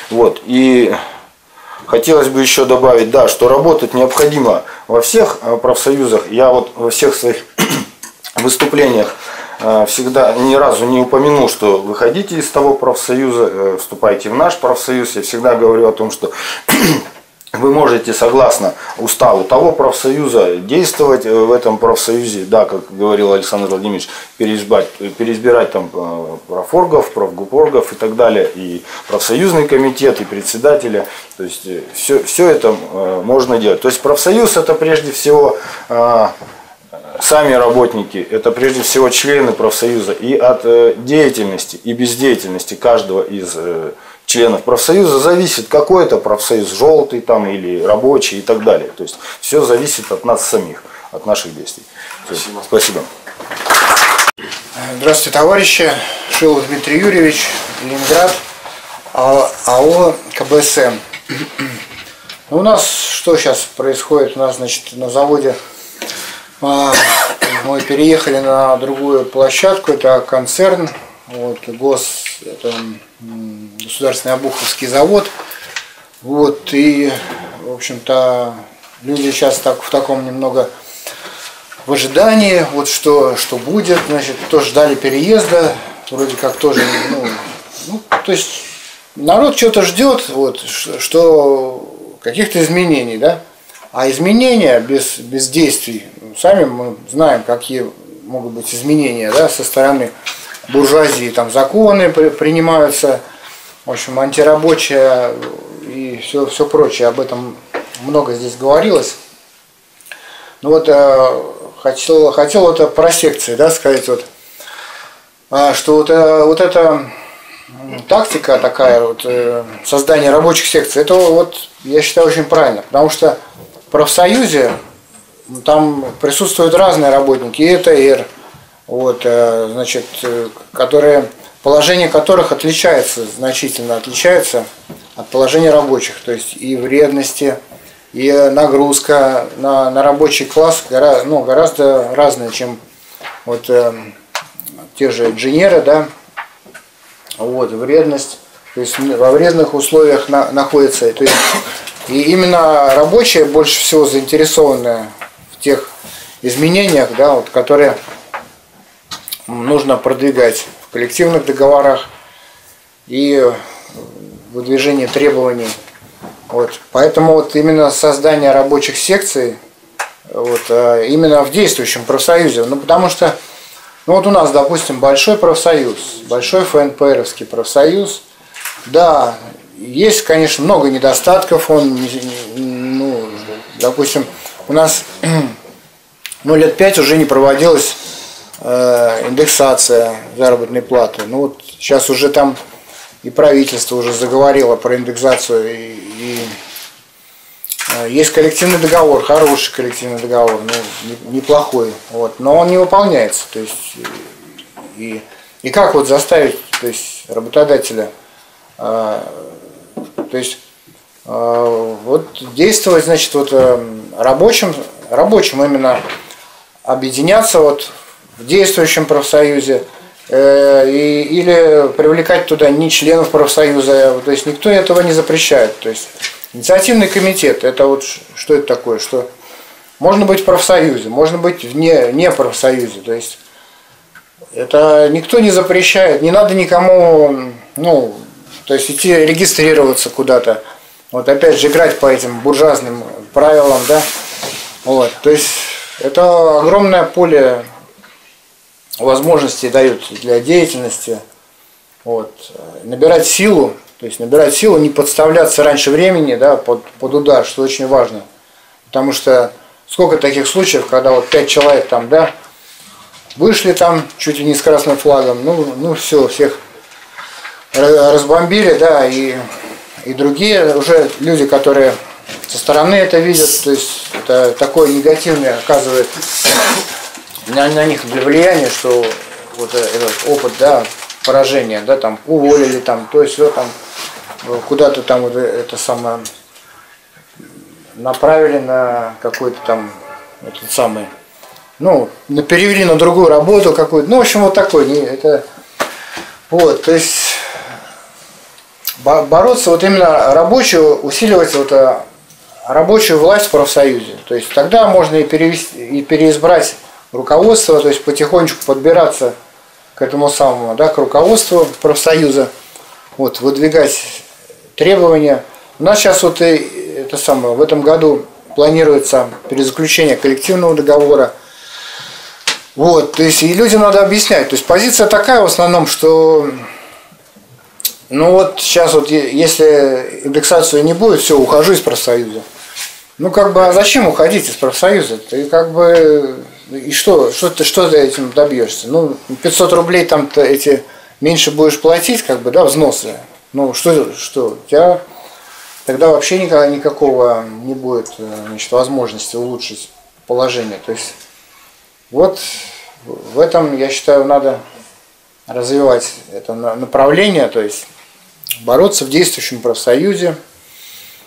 Вот. И хотелось бы еще добавить, да, что работать необходимо во всех э, профсоюзах. Я вот во всех своих выступлениях э, всегда ни разу не упомянул, что выходите из того профсоюза, э, вступайте в наш профсоюз. Я всегда говорю о том, что вы можете, согласно уставу того профсоюза, действовать э, в этом профсоюзе, да, как говорил Александр Владимирович, переизбать, переизбирать там э, профоргов, профгупоргов и так далее, и профсоюзный комитет, и председателя, то есть все, все это э, можно делать. То есть профсоюз это прежде всего э, сами работники, это прежде всего члены профсоюза, и от э, деятельности и бездеятельности каждого из э, членов профсоюза зависит какой это профсоюз, желтый там или рабочий и так далее. То есть все зависит от нас самих, от наших действий. Спасибо. Спасибо. Здравствуйте, товарищи. Шилов Дмитрий Юрьевич, Ленинград, А- АО КБСМ. Ну, У нас что сейчас происходит? У нас, значит, на заводе а, мы переехали на другую площадку, это концерн, вот, гос, это государственный Обуховский завод. Вот, и, в общем-то, люди сейчас так, в таком немного в ожидании, вот что, что будет, значит, тоже ждали переезда, вроде как тоже, ну, ну то есть народ что-то ждет, вот, что каких-то изменений, да, а изменения без, без действий, ну, сами мы знаем, какие могут быть изменения, да, со стороны буржуазии, там законы при- принимаются, в общем, антирабочие и все, все прочее, об этом много здесь говорилось. Ну вот э, хотел, хотел это про секции, да, сказать вот, а, что вот, э, вот эта тактика такая вот э, создания рабочих секций, это вот я считаю очень правильно, потому что в профсоюзе там присутствуют разные работники, и ЭТР, вот, э, значит, э, которые, положение которых отличается, значительно отличается от положения рабочих, то есть и вредности, и нагрузка на, на рабочий класс гора, ну, гораздо разная, чем вот э, те же инженеры, да, вот, вредность, то есть во вредных условиях на, находится, то есть и именно рабочие больше всего заинтересованы в тех изменениях, да, вот, которые нужно продвигать в коллективных договорах и в выдвижении требований. Вот. Поэтому вот именно создание рабочих секций вот, э, именно в действующем профсоюзе. Ну, потому что ну, вот у нас, допустим, большой профсоюз, большой ФНПРовский профсоюз. Да, есть, конечно, много недостатков. Он, ну, допустим, у нас ну, лет пять уже не проводилась э, индексация заработной платы. Ну вот сейчас уже там и правительство уже заговорило про индексацию и, и э, есть коллективный договор, хороший коллективный договор, ну, не- неплохой, вот, но он не выполняется. То есть, и, и как вот заставить то есть, работодателя а, то есть вот действовать, значит, вот э, рабочим, рабочим именно объединяться вот в действующем профсоюзе э, и, или привлекать туда не членов профсоюза, то есть никто этого не запрещает. То есть инициативный комитет, это вот что это такое, что можно быть в профсоюзе, можно быть вне не профсоюзе, то есть это никто не запрещает, не надо никому, ну, то есть идти регистрироваться куда-то. Вот опять же играть по этим буржуазным правилам, да. Вот, то есть это огромное поле возможностей дают для деятельности. Вот, набирать силу, то есть набирать силу, не подставляться раньше времени, да, под, под удар, что очень важно. Потому что сколько таких случаев, когда вот пять человек там, да, вышли там чуть ли не с красным флагом, ну, ну все, всех ра- разбомбили, да, и, и другие уже люди, которые со стороны это видят, то есть это такое негативное оказывает на, на них влияние, что вот этот опыт, да, поражения, да, там уволили, там, то есть все там э, куда-то там вот это самое направили на какой-то там этот самый, ну, на- перевели на другую работу какую-то, ну, в общем, вот такой, не, это, вот, то есть бо- бороться вот именно рабочую, усиливать вот э, рабочую власть в профсоюзе. То есть тогда можно и, перевести, и переизбрать руководство, то есть потихонечку подбираться к этому самому, да, к руководству профсоюза, вот, выдвигать требования. У нас сейчас вот и это самое, в этом году планируется перезаключение коллективного договора. Вот, то есть и людям надо объяснять. То есть позиция такая в основном, что ну вот сейчас вот если индексацию не будет, все, ухожу из профсоюза. Ну как бы, а зачем уходить из профсоюза? Ты как бы, и что, что ты, что ты этим добьешься? Ну, 500 рублей там то эти меньше будешь платить, как бы, да, взносы. Ну, что, что, у тебя тогда вообще никогда, никакого не будет э, значит, возможности улучшить положение. То есть вот в этом, я считаю, надо развивать это на- направление, то есть бороться в действующем профсоюзе.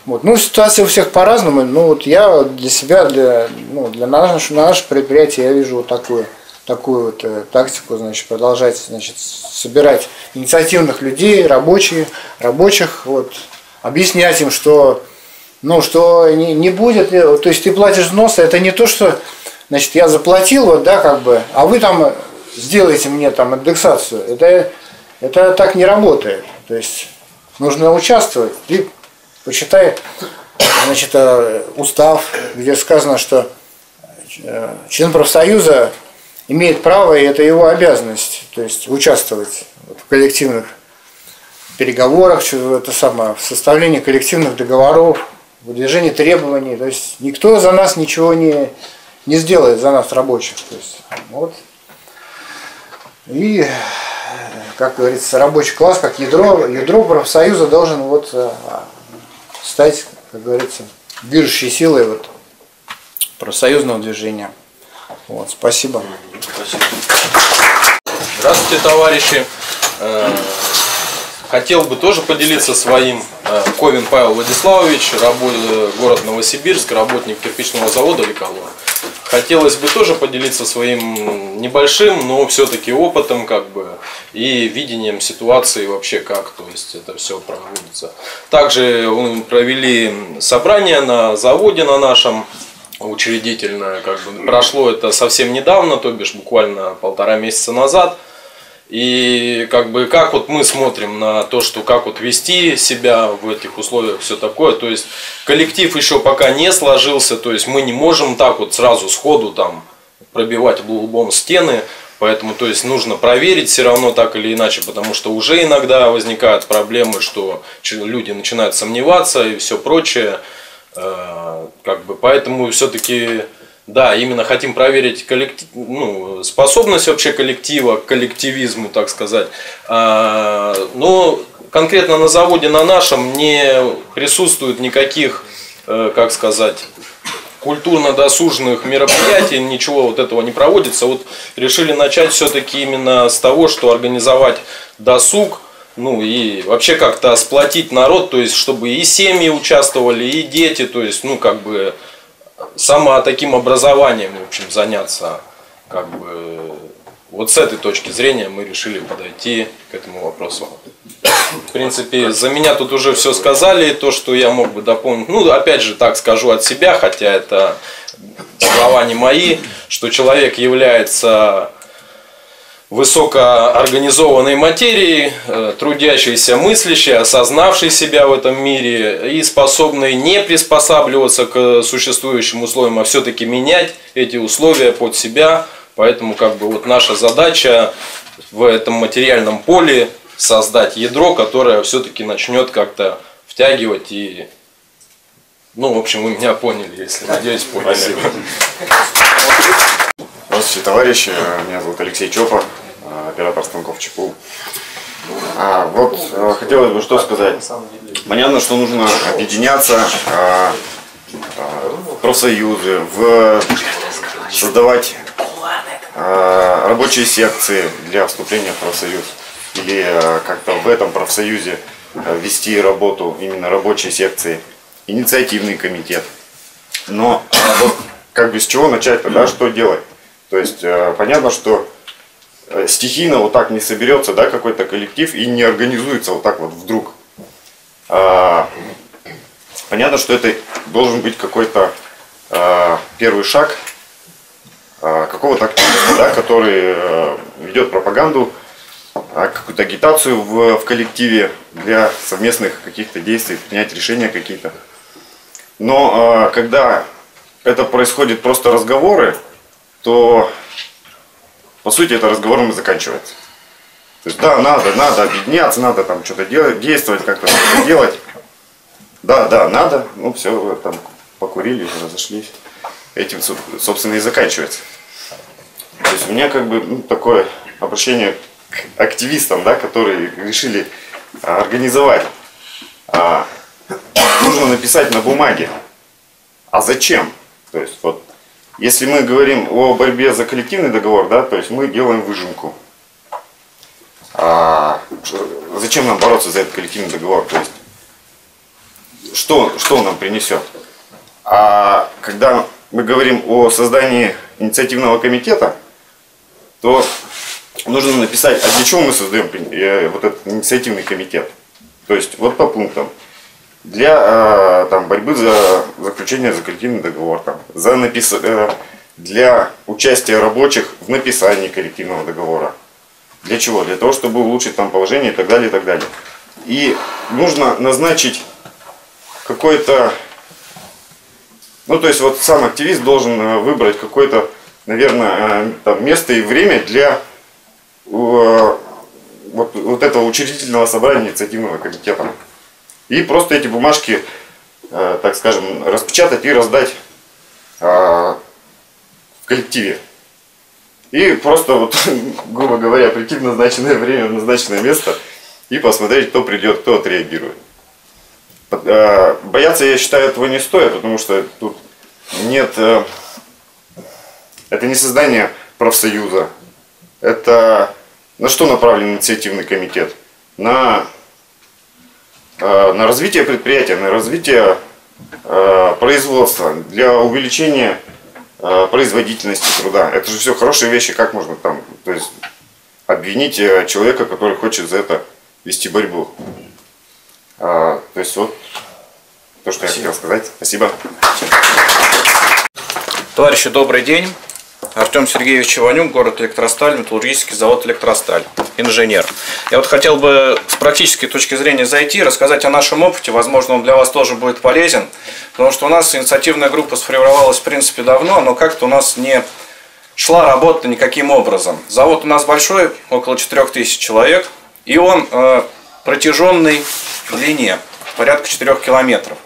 Вот. Ну, ситуация у всех по-разному. Ну, вот я для себя, для, ну, для нашего, наше предприятие, я вижу вот такую, такую вот э, тактику, значит, продолжать, значит, собирать инициативных людей, рабочие, рабочих, вот, объяснять им, что, ну, что не, не будет, то есть ты платишь взносы, это не то, что, значит, я заплатил, вот, да, как бы, а вы там сделаете мне там индексацию. Это, это так не работает. То есть нужно участвовать. Ты почитай, значит, э, устав, где сказано, что э, член профсоюза имеет право, и это его обязанность, то есть участвовать в коллективных переговорах, это самое, в составлении коллективных договоров, выдвижении требований. То есть никто за нас ничего не, не сделает, за нас рабочих. То есть, вот. И, как говорится, рабочий класс, как ядро, ядро профсоюза должен вот э, стать, как говорится, движущей силой вот профсоюзного движения. Вот, спасибо. Здравствуйте, товарищи. Хотел бы тоже поделиться своим. Э, Ковин Павел Владиславович, город Новосибирск, работник кирпичного завода Ликолор. Хотелось бы тоже поделиться своим небольшим, но все-таки опытом как бы и видением ситуации вообще как, то есть это все проводится. Также провели собрание на заводе на нашем учредительное, как бы прошло это совсем недавно, то бишь буквально полтора месяца назад. И как бы как вот мы смотрим на то, что как вот вести себя в этих условиях, все такое. То есть коллектив еще пока не сложился, то есть мы не можем так вот сразу сходу там пробивать лбом стены. Поэтому, то есть, нужно проверить все равно так или иначе, потому что уже иногда возникают проблемы, что люди начинают сомневаться и все прочее. Э, Как бы, поэтому все-таки, да, именно хотим проверить коллектив, ну, способность вообще коллектива к коллективизму, так сказать. А, Но конкретно на заводе на нашем не присутствует никаких э, как сказать, культурно-досужных мероприятий, ничего вот этого не проводится. Вот решили начать все-таки именно с того, что организовать досуг, ну и вообще как-то сплотить народ, то есть чтобы и семьи участвовали, и дети, то есть ну как бы само таким образованием, в общем, заняться, как бы вот с этой точки зрения мы решили подойти к этому вопросу. В принципе, за меня тут уже все сказали, то, что я мог бы дополнить. Ну, опять же, так скажу от себя, хотя это слова не мои, что человек является высокоорганизованной материей, э, трудящийся, мыслящий, осознавший себя в этом мире и способный не приспосабливаться к существующим условиям, а все-таки менять эти условия под себя. Поэтому как бы вот наша задача в этом материальном поле создать ядро, которое все-таки начнет как-то втягивать и ну, в общем, вы меня поняли, если, надеюсь, поняли. Спасибо. Здравствуйте, товарищи. Меня зовут Алексей Чопа, оператор станков ЧПУ. А, вот э, хотелось бы что сказать. Понятно, что нужно объединяться а, а, профсоюзы, в, создавать а, рабочие секции для вступления в профсоюз. Или а, как-то в этом профсоюзе а, вести работу именно рабочей секции. Инициативный комитет. Но а, вот как бы с чего начать-то, да, что делать? То есть понятно, что стихийно вот так не соберется, да, какой-то коллектив и не организуется вот так вот вдруг. А, понятно, что это должен быть какой-то а, первый шаг а, какого-то активиста, да, который а, ведет пропаганду, а, какую-то агитацию в, в коллективе для совместных каких-то действий, принять решения какие-то. Но а, когда это происходит просто разговоры, то по сути это разговором и заканчивается. То есть да, надо, надо объединяться, надо там что-то делать, действовать, как-то что-то делать. Да, да, надо, ну все, там покурили, разошлись. Этим, собственно, и заканчивается. То есть у меня как бы ну, такое обращение к активистам, да, которые решили организовать. А, нужно написать на бумаге. А зачем? То есть вот если мы говорим о борьбе за коллективный договор, да, то есть мы делаем выжимку. А, зачем нам бороться за этот коллективный договор? То есть что, что он нам принесет? А когда мы говорим о создании инициативного комитета, то нужно написать, а для чего мы создаем э, вот этот инициативный комитет? То есть вот по пунктам для э, там, борьбы за заключение за коллективный договор, там, за напис... Э, для участия рабочих в написании коллективного договора. Для чего? Для того, чтобы улучшить там положение и так далее, и так далее. И нужно назначить какой-то, ну то есть вот сам активист должен э, выбрать какое-то, наверное, там, место и время для вот, вот этого учредительного собрания инициативного комитета. И просто эти бумажки, э, так скажем, распечатать и раздать э, в коллективе. И просто, вот, грубо говоря, прийти в назначенное время, в назначенное место и посмотреть, кто придет, кто отреагирует. Э, бояться, я считаю, этого не стоит, потому что тут нет... Э, это не создание профсоюза. Это на что направлен инициативный комитет? На на развитие предприятия, на развитие э, производства, для увеличения э, производительности труда. Это же все хорошие вещи, как можно там, то есть обвинить человека, который хочет за это вести борьбу. То есть вот то, что Спасибо. я хотел сказать. Спасибо. Товарищи, добрый день. Артем Сергеевич Иванюк, город Электросталь, металлургический завод Электросталь, инженер. Я вот хотел бы с практической точки зрения зайти, рассказать о нашем опыте, возможно, он для вас тоже будет полезен, потому что у нас инициативная группа сформировалась, в принципе, давно, но как-то у нас не шла работа никаким образом. Завод у нас большой, около 4000 человек, и он э, протяженный в длине, порядка 4 километров.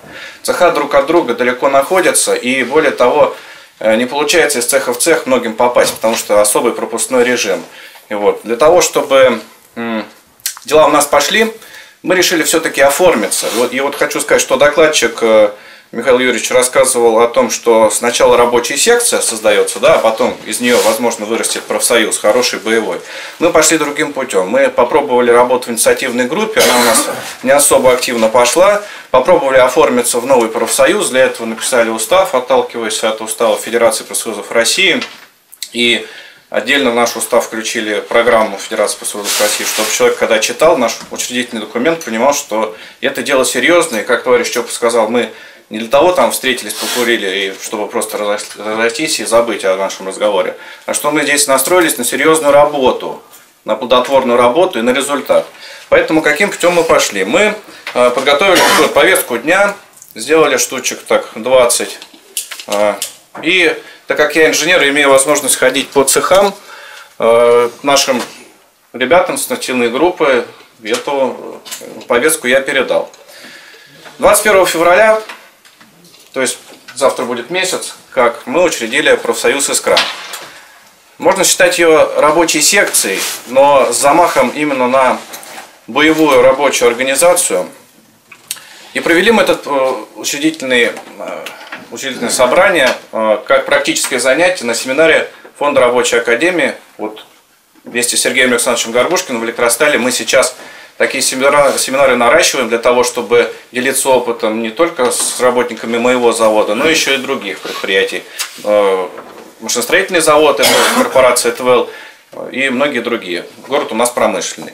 Цеха друг от друга далеко находятся, и более того, не получается из цеха в цех многим попасть, потому что особый пропускной режим. И вот, для того, чтобы дела у нас пошли, мы решили все-таки оформиться. И вот, и вот хочу сказать, что докладчик э, Михаил Юрьевич рассказывал о том, что сначала рабочая секция создается, да, а потом из нее, возможно, вырастет профсоюз, хороший, боевой. Мы пошли другим путем. Мы попробовали работать в инициативной группе, она у нас не особо активно пошла. Попробовали оформиться в новый профсоюз, для этого написали устав, отталкиваясь от устава Федерации профсоюзов России. И Отдельно в наш устав включили программу Федерации профсоюзов России, чтобы человек, когда читал наш учредительный документ, понимал, что это дело серьезное. И, как товарищ Чопов сказал, мы не для того там встретились, покурили, и чтобы просто разойтись и забыть о нашем разговоре, а что мы здесь настроились на серьезную работу, на плодотворную работу и на результат. Поэтому каким путем мы пошли? Мы э, подготовили повестку дня, сделали штучек так 20, э, и так как я инженер, имею возможность ходить по цехам, э, нашим ребятам с нативной группы эту повестку я передал. 21 февраля то есть завтра будет месяц, как мы учредили профсоюз «Искра». Можно считать ее рабочей секцией, но с замахом именно на боевую рабочую организацию. И провели мы этот э, учредительный, э, учредительное собрание э, как практическое занятие на семинаре Фонда рабочей академии. Вот вместе с Сергеем Александровичем Горбушкиным в Электростале мы сейчас такие семинары, семинары наращиваем для того, чтобы делиться опытом не только с работниками моего завода, но еще и других предприятий. Э, машиностроительный завод, это корпорация ТВЛ и многие другие. Город у нас промышленный.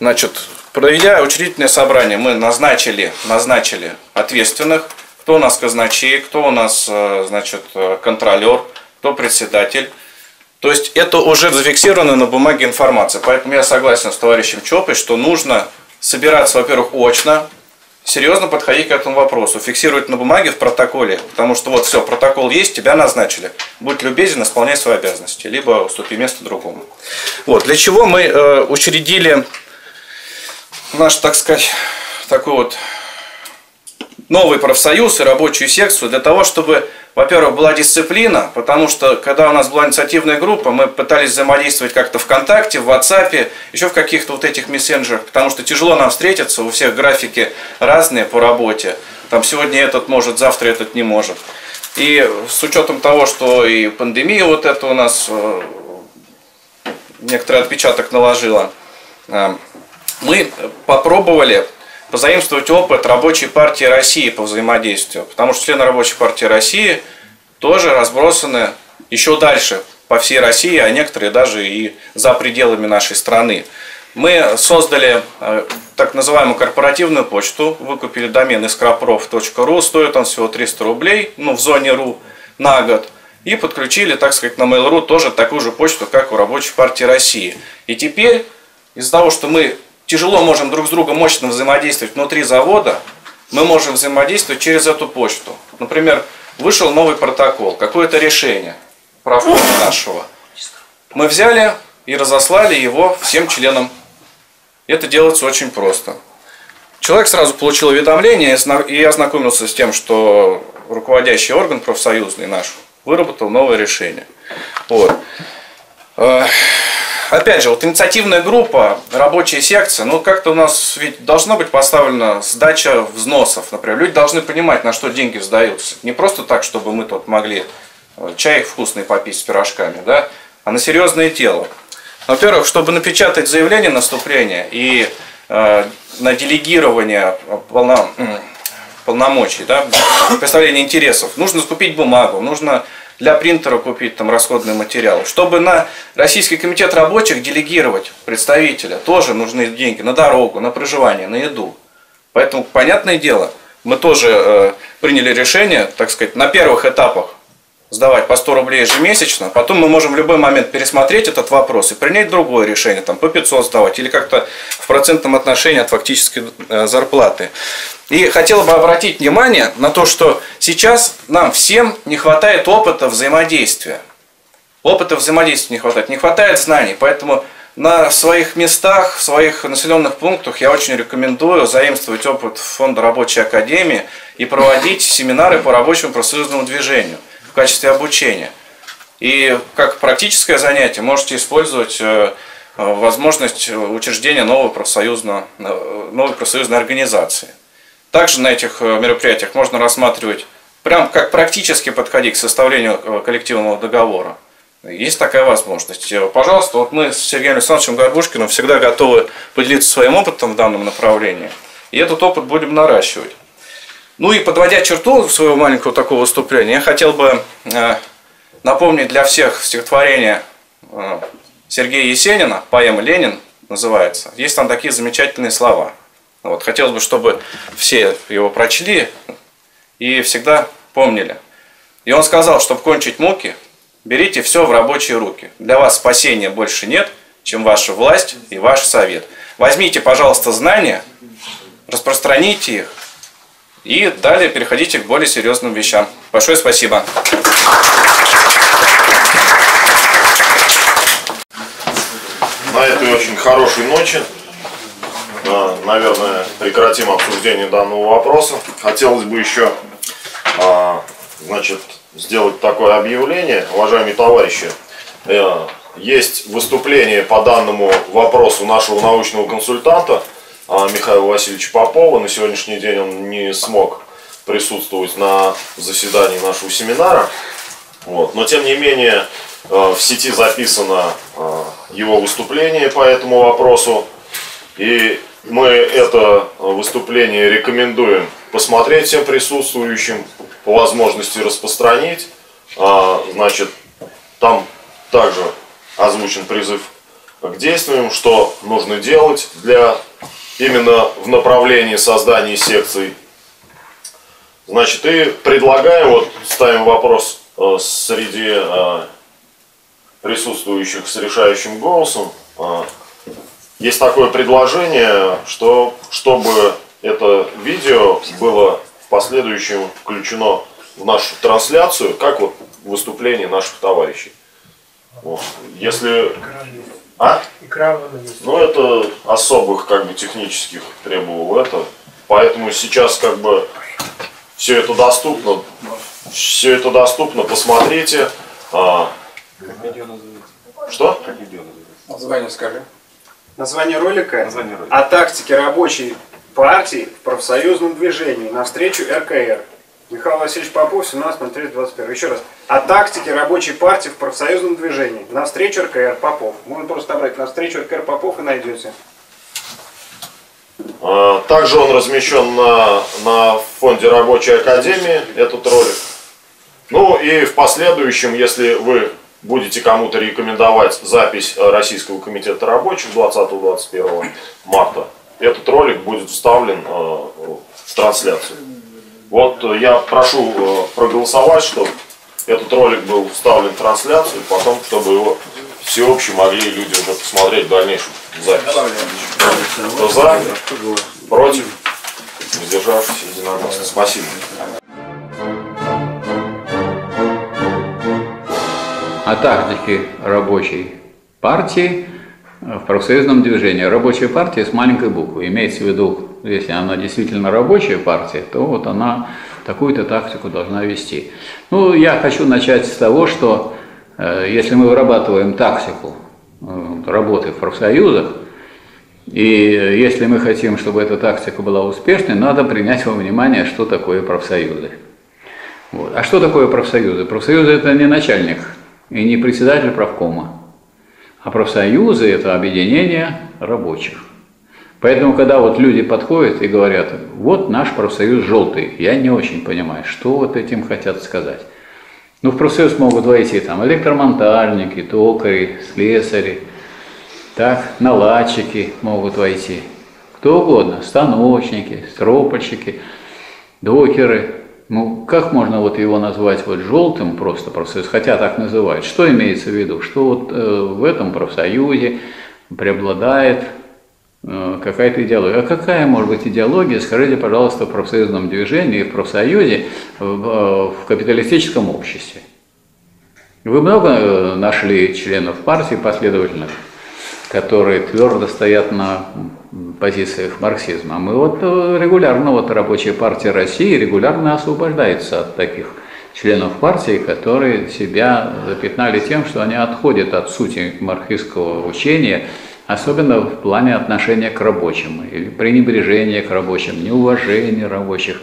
Значит, проведя учредительное собрание, мы назначили, назначили ответственных, кто у нас казначей, кто у нас, э, значит, э, контролер, кто председатель. То есть это уже зафиксировано на бумаге информация. Поэтому я согласен с товарищем Чопой, что нужно собираться, во-первых, очно, серьезно подходить к этому вопросу, фиксировать на бумаге в протоколе, потому что вот все, протокол есть, тебя назначили. Будь любезен, исполняй свои обязанности, либо уступи место другому. Вот, для чего мы э, учредили наш, так сказать, такой вот новый профсоюз и рабочую секцию для того, чтобы во-первых, была дисциплина, потому что когда у нас была инициативная группа, мы пытались взаимодействовать как-то ВКонтакте, в WhatsApp, еще в каких-то вот этих мессенджерах, потому что тяжело нам встретиться, у всех графики разные по работе. Там сегодня этот может, завтра этот не может. И с учетом того, что и пандемия вот это у нас э, некоторый отпечаток наложила, э, мы попробовали позаимствовать опыт рабочей партии России по взаимодействию, потому что члены рабочей партии России тоже разбросаны еще дальше по всей России, а некоторые даже и за пределами нашей страны. Мы создали э, так называемую корпоративную почту, выкупили домен искроprof.ru, стоит он всего 300 рублей, ну, в зоне РУ на год, и подключили, так сказать, на Mail.ru тоже такую же почту, как у Рабочей партии России. И теперь из-за того, что мы тяжело можем друг с другом мощно взаимодействовать внутри завода, мы можем взаимодействовать через эту почту. Например, вышел новый протокол, какое-то решение правкома нашего. Мы взяли и разослали его всем членам. Это делается очень просто. Человек сразу получил уведомление и ознакомился с тем, что руководящий орган профсоюзный наш выработал новое решение. Вот. Опять же, вот инициативная группа, рабочая секция, ну как-то у нас ведь должна быть поставлена сдача взносов, например. Люди должны понимать, на что деньги сдаются. Не просто так, чтобы мы тут могли э, чай вкусный попить с пирожками, да, а на серьезное дело. Во-первых, чтобы напечатать заявление наступления и э, на делегирование полно, полномочий, да, представление интересов, нужно закупить бумагу, нужно для принтера купить там расходный материал. Чтобы на Российский комитет рабочих делегировать представителя, тоже нужны деньги на дорогу, на проживание, на еду. Поэтому, понятное дело, мы тоже э, приняли решение, так сказать, на первых этапах сдавать по 100 рублей ежемесячно, потом мы можем в любой момент пересмотреть этот вопрос и принять другое решение, там, по 500 сдавать или как-то в процентном отношении от фактической э, зарплаты. И хотел бы обратить внимание на то, что сейчас нам всем не хватает опыта взаимодействия. Опыта взаимодействия не хватает, не хватает знаний, поэтому на своих местах, в своих населенных пунктах я очень рекомендую заимствовать опыт Фонда рабочей академии и проводить семинары по рабочему профсоюзному движению в качестве обучения. И как практическое занятие можете использовать э, возможность учреждения нового профсоюзного, новой профсоюзной организации. также на этих э, мероприятиях можно рассматривать, прям как практически подходить к составлению э, коллективного договора. Есть такая возможность. Э, Пожалуйста, вот мы с Сергеем Александровичем Горбушкиным всегда готовы поделиться своим опытом в данном направлении. И этот опыт будем наращивать. Ну и подводя черту своего маленького такого выступления, я хотел бы э, напомнить для всех стихотворение э, Сергея Есенина, поэма «Ленин» называется. Есть там такие замечательные слова. Вот, хотелось бы, чтобы все его прочли и всегда помнили. И он сказал, чтобы кончить муки, берите все в рабочие руки. Для вас спасения больше нет, чем ваша власть и ваш совет. Возьмите, пожалуйста, знания, распространите их, и далее переходите к более серьезным вещам. Большое спасибо. На этой очень хорошей ночи, э, наверное, прекратим обсуждение данного вопроса. Хотелось бы еще, а, значит, сделать такое объявление, уважаемые товарищи. Э, Есть выступление по данному вопросу нашего научного консультанта Михаила Васильевича Попова. На сегодняшний день он не смог присутствовать на заседании нашего семинара. Вот. Но тем не менее э, в сети записано э, его выступление по этому вопросу. И мы это выступление рекомендуем посмотреть всем присутствующим, по возможности распространить. А, Значит, там также озвучен призыв к действиям, что нужно делать для именно в направлении создания секций. Значит, и предлагаем, вот ставим вопрос э, среди э, присутствующих с решающим голосом. Э, Есть такое предложение, что чтобы это видео было в последующем включено в нашу трансляцию, как вот выступление наших товарищей. Вот. Если... А? Ну, это особых как бы технических требовал это. Поэтому сейчас как бы все это доступно. Все это доступно, посмотрите. А, Как видео называется? Что? Как видео называется? Название скажи. Название ролика? Название ролика. О тактике рабочей партии в профсоюзном движении навстречу РКР. Михаил Васильевич Попов, 17.03.21. Еще раз. О тактике рабочей партии в профсоюзном движении. Навстречу РКР Попов. Можно просто набрать навстречу РКР Попов и найдете. а, также он размещен на, на фонде рабочей академии, этот ролик. Ну и в последующем, если вы будете кому-то рекомендовать запись Российского комитета рабочих 20-21 марта, этот ролик будет вставлен э, в трансляцию. Вот э, я прошу э, проголосовать, чтобы этот ролик был вставлен в трансляцию, потом, чтобы его всеобще могли люди уже посмотреть в дальнейшем запись. За? Против? Воздержавшись единогласно. Спасибо. о тактике рабочей партии в профсоюзном движении. Рабочая партия с маленькой буквы. Имеется в виду, если она действительно рабочая партия, то вот она такую-то тактику должна вести. Ну, я хочу начать с того, что э, если мы вырабатываем тактику э, работы в профсоюзах, и если мы хотим, чтобы эта тактика была успешной, надо принять во внимание, что такое профсоюзы. Вот. А что такое профсоюзы? Профсоюзы это не начальник и не председатель правкома. А профсоюзы – это объединение рабочих. Поэтому, когда вот люди подходят и говорят, вот наш профсоюз желтый, я не очень понимаю, что вот этим хотят сказать. Ну, в профсоюз могут войти там электромонтажники, токари, слесари, так, наладчики могут войти, кто угодно, станочники, стропольщики, докеры. Ну, как можно вот его назвать вот желтым просто профсоюз, хотя так называют? Что имеется в виду? Что вот э, в этом профсоюзе преобладает какая-то идеология. А какая может быть идеология, скажите, пожалуйста, в профсоюзном движении, в профсоюзе, в, э, в капиталистическом обществе? Вы много э, нашли членов партии последовательных, которые твердо стоят на позициях марксизма. Мы вот э, регулярно, вот рабочая партия России регулярно освобождается от таких членов партии, которые себя запятнали тем, что они отходят от сути марксистского учения, особенно в плане отношения к рабочим, или пренебрежения к рабочим, неуважение рабочих,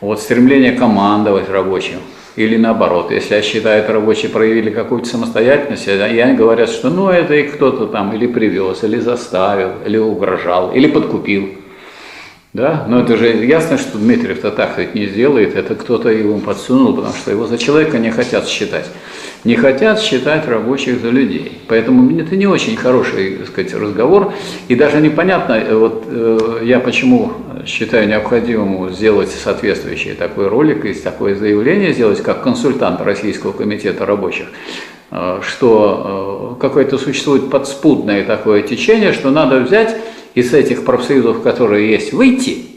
вот стремление командовать рабочим, или наоборот, если считают рабочие проявили какую-то самостоятельность, и они говорят, что ну это и кто-то там или привез, или заставил, или угрожал, или подкупил. Да? Но это же ясно, что Дмитриев-то так ведь не сделает, это кто-то его подсунул, потому что его за человека не хотят считать. Не хотят считать рабочих за людей. Поэтому это не очень хороший так сказать, разговор. И даже непонятно, э, вот э, я почему считаю необходимым сделать соответствующий такой ролик и такое заявление сделать, как консультант Российского комитета рабочих, э, что какое-то существует подспудное такое течение, что надо взять из этих профсоюзов, которые есть, выйти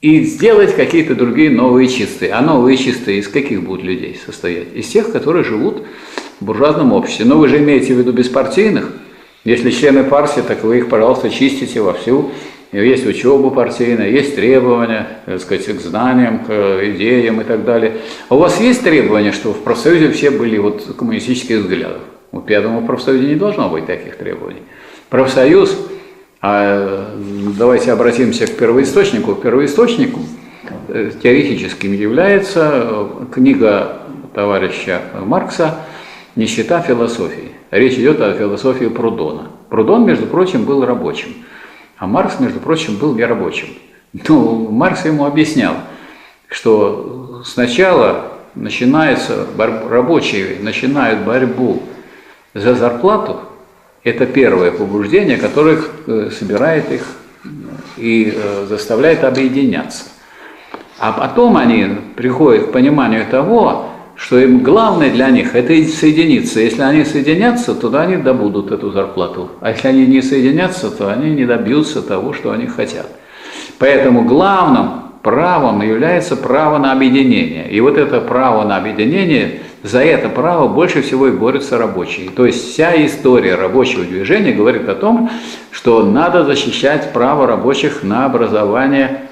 и сделать какие-то другие новые чистые. А новые чистые из каких будут людей состоять? Из тех, которые живут в буржуазном обществе. Но вы же имеете в виду беспартийных? Если члены партии, так вы их, пожалуйста, чистите вовсю. Есть учеба партийная, есть требования так сказать, к знаниям, к идеям и так далее. А у вас есть требования, что в профсоюзе все были вот коммунистических взглядов? У пятому профсоюзе не должно быть таких требований. Профсоюз а давайте обратимся к первоисточнику. Первоисточником э, теоретическим является э, книга товарища Маркса «Нищета философии». Речь идет о философии Прудона. Прудон, между прочим, был рабочим, а Маркс, между прочим, был не рабочим. Ну, Маркс ему объяснял, что сначала начинается, рабочие начинают борьбу за зарплату, это первое побуждение, которое э, собирает их и э, заставляет объединяться. А потом они приходят к пониманию того, что им главное для них это соединиться. Если они соединятся, то они добудут эту зарплату. А если они не соединятся, то они не добьются того, что они хотят. Поэтому главным правом является право на объединение. И вот это право на объединение за это право больше всего и борются рабочие. То есть вся история рабочего движения говорит о том, что надо защищать право рабочих на образование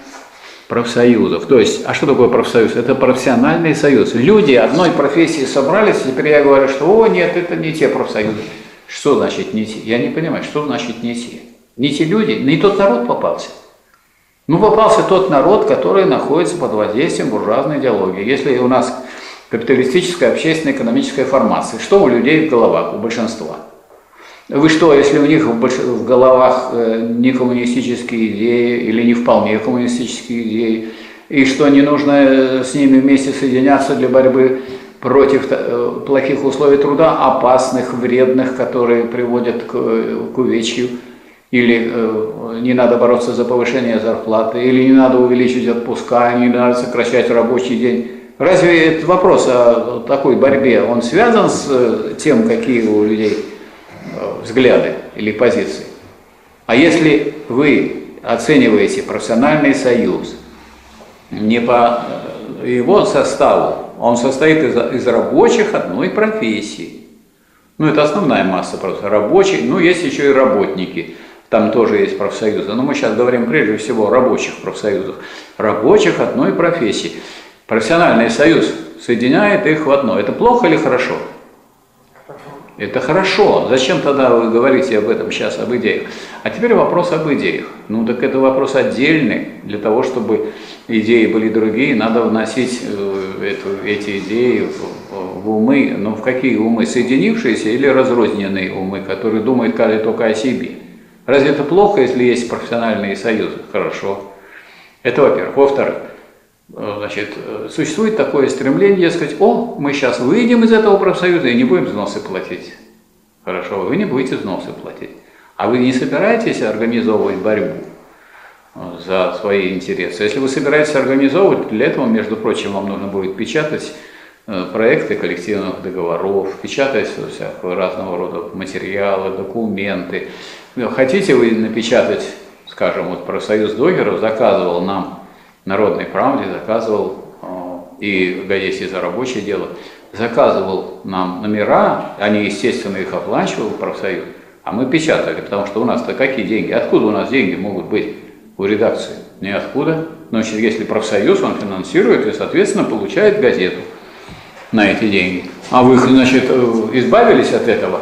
профсоюзов. То есть, а что такое профсоюз? Это профессиональный союз. Люди одной профессии собрались, теперь я говорю, что о, нет, это не те профсоюзы. Что значит не те? Я не понимаю, что значит не те? Не те люди, не тот народ попался. Ну, попался тот народ, который находится под воздействием буржуазной идеологии. Если у нас капиталистическая общественно-экономическая формация. Что у людей в головах, у большинства? Вы что, если у них в, больш... в головах э, не коммунистические идеи или не вполне коммунистические идеи, и что не нужно э, с ними вместе соединяться для борьбы против э, плохих условий труда, опасных, вредных, которые приводят к, к увечью, или э, не надо бороться за повышение зарплаты, или не надо увеличить отпуска, не надо сокращать рабочий день. Разве этот вопрос о такой борьбе, он связан с э, тем, какие у людей э, взгляды или позиции? А если вы оцениваете профессиональный союз не по э, его составу, он состоит из, из рабочих одной профессии. Ну, это основная масса просто рабочих, ну, есть еще и работники. Там тоже есть профсоюзы. Но мы сейчас говорим прежде всего о рабочих профсоюзах. Рабочих одной профессии. Профессиональный союз соединяет их в одно. Это плохо или хорошо? Это хорошо. Зачем тогда вы говорите об этом сейчас, об идеях? А теперь вопрос об идеях. Ну так это вопрос отдельный. Для того, чтобы идеи были другие, надо вносить э, эту, эти идеи в, в умы. Но в какие умы? Соединившиеся или разрозненные умы, которые думают каждый только о себе? Разве это плохо, если есть профессиональные союзы? Хорошо. Это во-первых. Во-вторых, значит, э, существует такое стремление сказать, о, мы сейчас выйдем из этого профсоюза и не будем взносы платить. Хорошо, вы не будете взносы платить. А вы не собираетесь организовывать борьбу э, за свои интересы? Если вы собираетесь организовывать, для этого, между прочим, вам нужно будет печатать проекты коллективных договоров, печатать всякого разного рода материалы, документы. Хотите вы напечатать, скажем, вот профсоюз догеров заказывал нам Народной правде заказывал, э, и в газете «За рабочее дело», заказывал нам номера, они, естественно, их оплачивал профсоюз, а мы печатали, потому что у нас-то какие деньги? Откуда у нас деньги могут быть у редакции? Ниоткуда. Значит, если профсоюз, он финансирует и, соответственно, получает газету на эти деньги. А вы, значит, э, избавились от этого,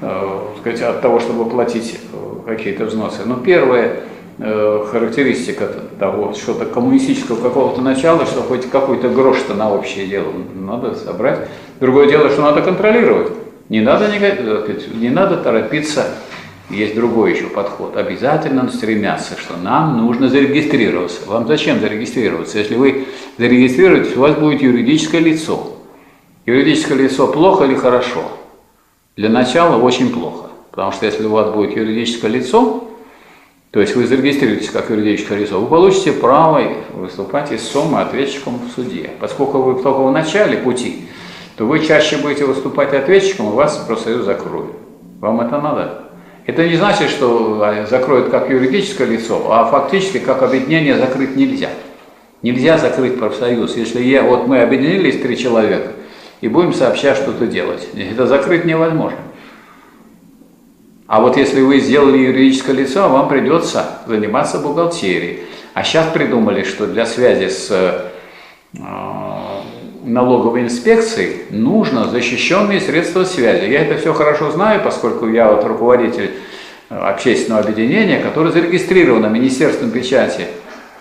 э, сказать, от того, чтобы платить какие-то взносы. Но первая э, характеристика того, что-то коммунистического какого-то начала, что хоть какой-то грош-то на общее дело надо собрать. Другое дело, что надо контролировать. Не надо, э, не надо торопиться. Есть другой еще подход. Обязательно стремятся, что нам нужно зарегистрироваться. Вам зачем зарегистрироваться? Если вы зарегистрируетесь, у вас будет юридическое лицо. Юридическое лицо плохо или хорошо? Для начала очень плохо. Потому что если у вас будет юридическое лицо, то есть вы зарегистрируетесь как юридическое лицо, вы получите право выступать истцом и ответчиком в суде. Поскольку вы только в начале пути, то вы чаще будете выступать ответчиком, и вас профсоюз закроет. Вам это надо? Это не значит, что закроют как юридическое лицо, а фактически как объединение закрыть нельзя. Нельзя закрыть профсоюз. Если я, вот мы объединились три человека и будем сообща что-то делать, это закрыть невозможно. А вот если вы сделали юридическое лицо, вам придется заниматься бухгалтерией. А сейчас придумали, что для связи с э, налоговой инспекцией нужно защищенные средства связи. Я это все хорошо знаю, поскольку я вот руководитель э, общественного объединения, которое зарегистрировано Министерством печати,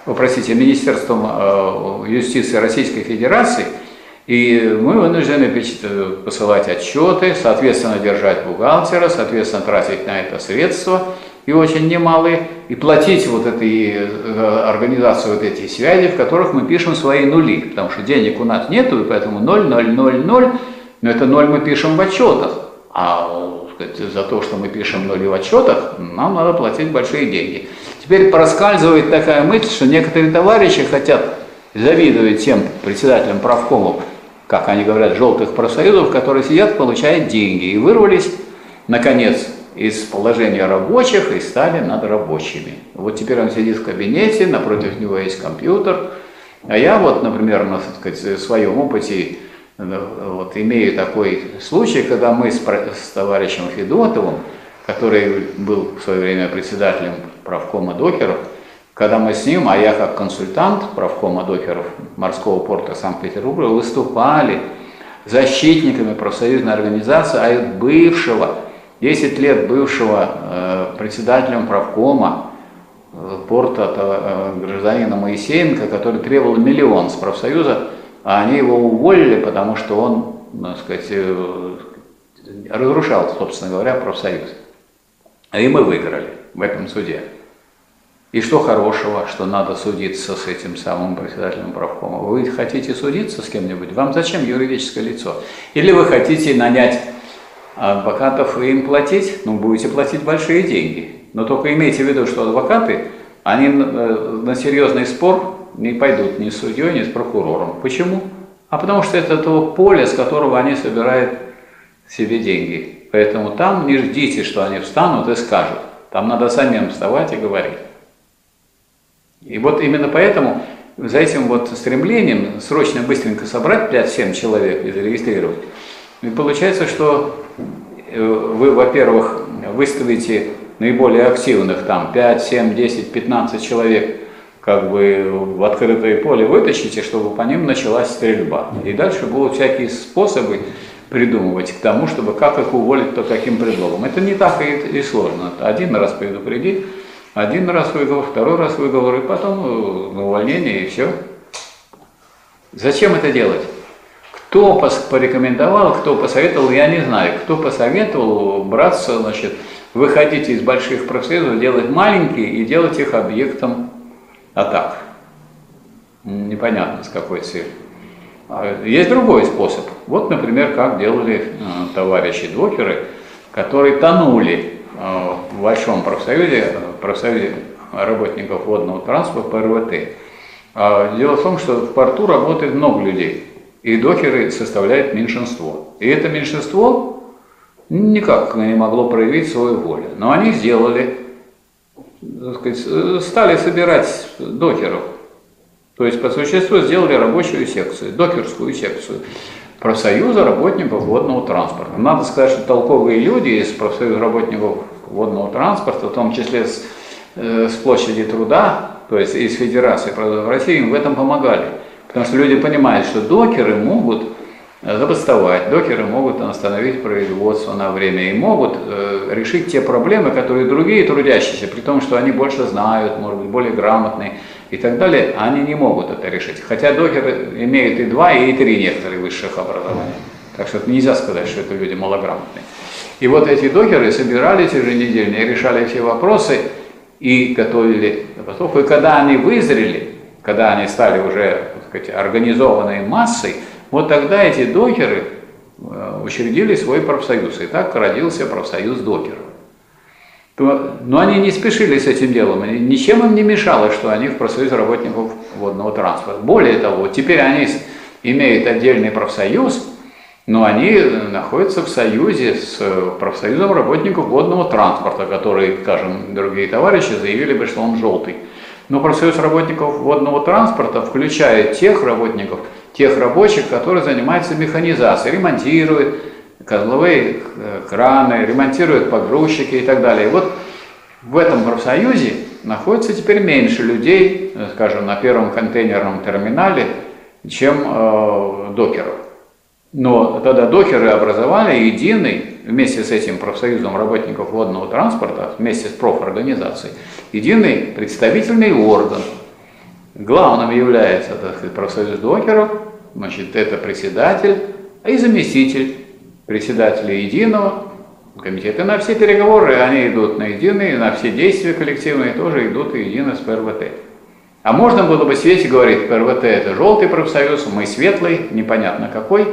простите, Министерством э, юстиции Российской Федерации – и мы вынуждены э, посылать отчеты, соответственно, держать бухгалтера, соответственно, тратить на это средства, и очень немалые, и платить вот этой э, организации вот эти связи, в которых мы пишем свои нули, потому что денег у нас нету, и поэтому 0, 0, 0, 0, но это 0 мы пишем в отчетах, а сказать, за то, что мы пишем нули в отчетах, нам надо платить большие деньги. Теперь проскальзывает такая мысль, что некоторые товарищи хотят завидовать тем председателям правкомов, как они говорят, желтых профсоюзов, которые сидят, получают деньги и вырвались, наконец, из положения рабочих и стали над рабочими. Вот теперь он сидит в кабинете, напротив него есть компьютер, а я вот, например, на сказать, своем опыте вот, имею такой случай, когда мы с, с товарищем Федотовым, который был в свое время председателем правкома докеров, когда мы с ним, а я как консультант правкома докеров морского порта Санкт-Петербурга, выступали защитниками профсоюзной организации, а бывшего, 10 лет бывшего э, председателем правкома э, порта э, гражданина Моисеенко, который требовал миллион с профсоюза, а они его уволили, потому что он, так сказать, э, разрушал, собственно говоря, профсоюз. И мы выиграли в этом суде. И что хорошего, что надо судиться с этим самым председателем правкома? Вы хотите судиться с кем-нибудь? Вам зачем юридическое лицо? Или вы хотите нанять адвокатов и им платить? Ну, будете платить большие деньги. Но только имейте в виду, что адвокаты, они э, на серьезный спор не пойдут ни с судьей, ни с прокурором. Почему? А потому что это то поле, с которого они собирают себе деньги. Поэтому там не ждите, что они встанут и скажут. Там надо самим вставать и говорить. И вот именно поэтому за этим вот стремлением срочно, быстренько собрать 5-7 человек и зарегистрировать, и получается, что э, вы, во-первых, выставите наиболее активных, там 5, 7, 10, 15 человек, как бы в открытое поле вытащите, чтобы по ним началась стрельба. И дальше будут всякие способы придумывать к тому, чтобы как их уволить, то каким предлогом. Это не так и, и сложно. Один раз предупредить, один раз выговор, второй раз выговор, и потом э, на увольнение, и все. Зачем это делать? Кто порекомендовал, кто посоветовал, я не знаю. Кто посоветовал браться, значит, выходить из больших профсоюзов, делать маленькие и делать их объектом атак. Непонятно с какой целью. А есть другой способ. Вот, например, как делали э, товарищи докеры, которые тонули в Большом профсоюзе, профсоюзе работников водного транспорта ПРВТ. А дело в том, что в порту работает много людей, и докеры составляют меньшинство. И это меньшинство никак не могло проявить свою волю. Но они сделали, сказать, стали собирать докеров. То есть по существу сделали рабочую секцию, докерскую секцию профсоюза работников водного транспорта. Надо сказать, что толковые люди из профсоюза работников водного транспорта, в том числе с, э, с площади труда, то есть из Федерации в России, им в этом помогали. Потому что люди понимают, что докеры могут забастовать. Докеры могут остановить производство на время и могут э, решить те проблемы, которые другие трудящиеся, при том, что они больше знают, может быть, более грамотные и так далее, они не могут это решить. Хотя докеры имеют и два, и три некоторые высших образования. Так что нельзя сказать, что это люди малограмотные. И вот эти докеры собирались еженедельно и решали все вопросы и готовили забастовку. И когда они вызрели, когда они стали уже так сказать, организованной массой, вот тогда эти докеры э, учредили свой профсоюз. И так родился профсоюз докеров. Но они не спешили с этим делом, ничем им не мешало, что они в профсоюз работников водного транспорта. Более того, теперь они имеют отдельный профсоюз, но они находятся в союзе с профсоюзом работников водного транспорта, который, скажем, другие товарищи заявили бы, что он желтый. Но профсоюз работников водного транспорта включает тех работников, тех рабочих, которые занимаются механизацией, ремонтируют козловые э, краны, ремонтируют погрузчики и так далее. И вот в этом профсоюзе находится теперь меньше людей, э, скажем, на первом контейнерном терминале, чем э, докеров. Но тогда докеры образовали единый, вместе с этим профсоюзом работников водного транспорта, вместе с профорганизацией, единый представительный орган. Главным является так сказать, профсоюз докеров, значит, это председатель и заместитель председателя единого комитета. На все переговоры они идут на единый, на все действия коллективные тоже идут едино с ПРВТ. А можно было бы и говорить, ПРВТ это желтый профсоюз, мы светлый, непонятно какой,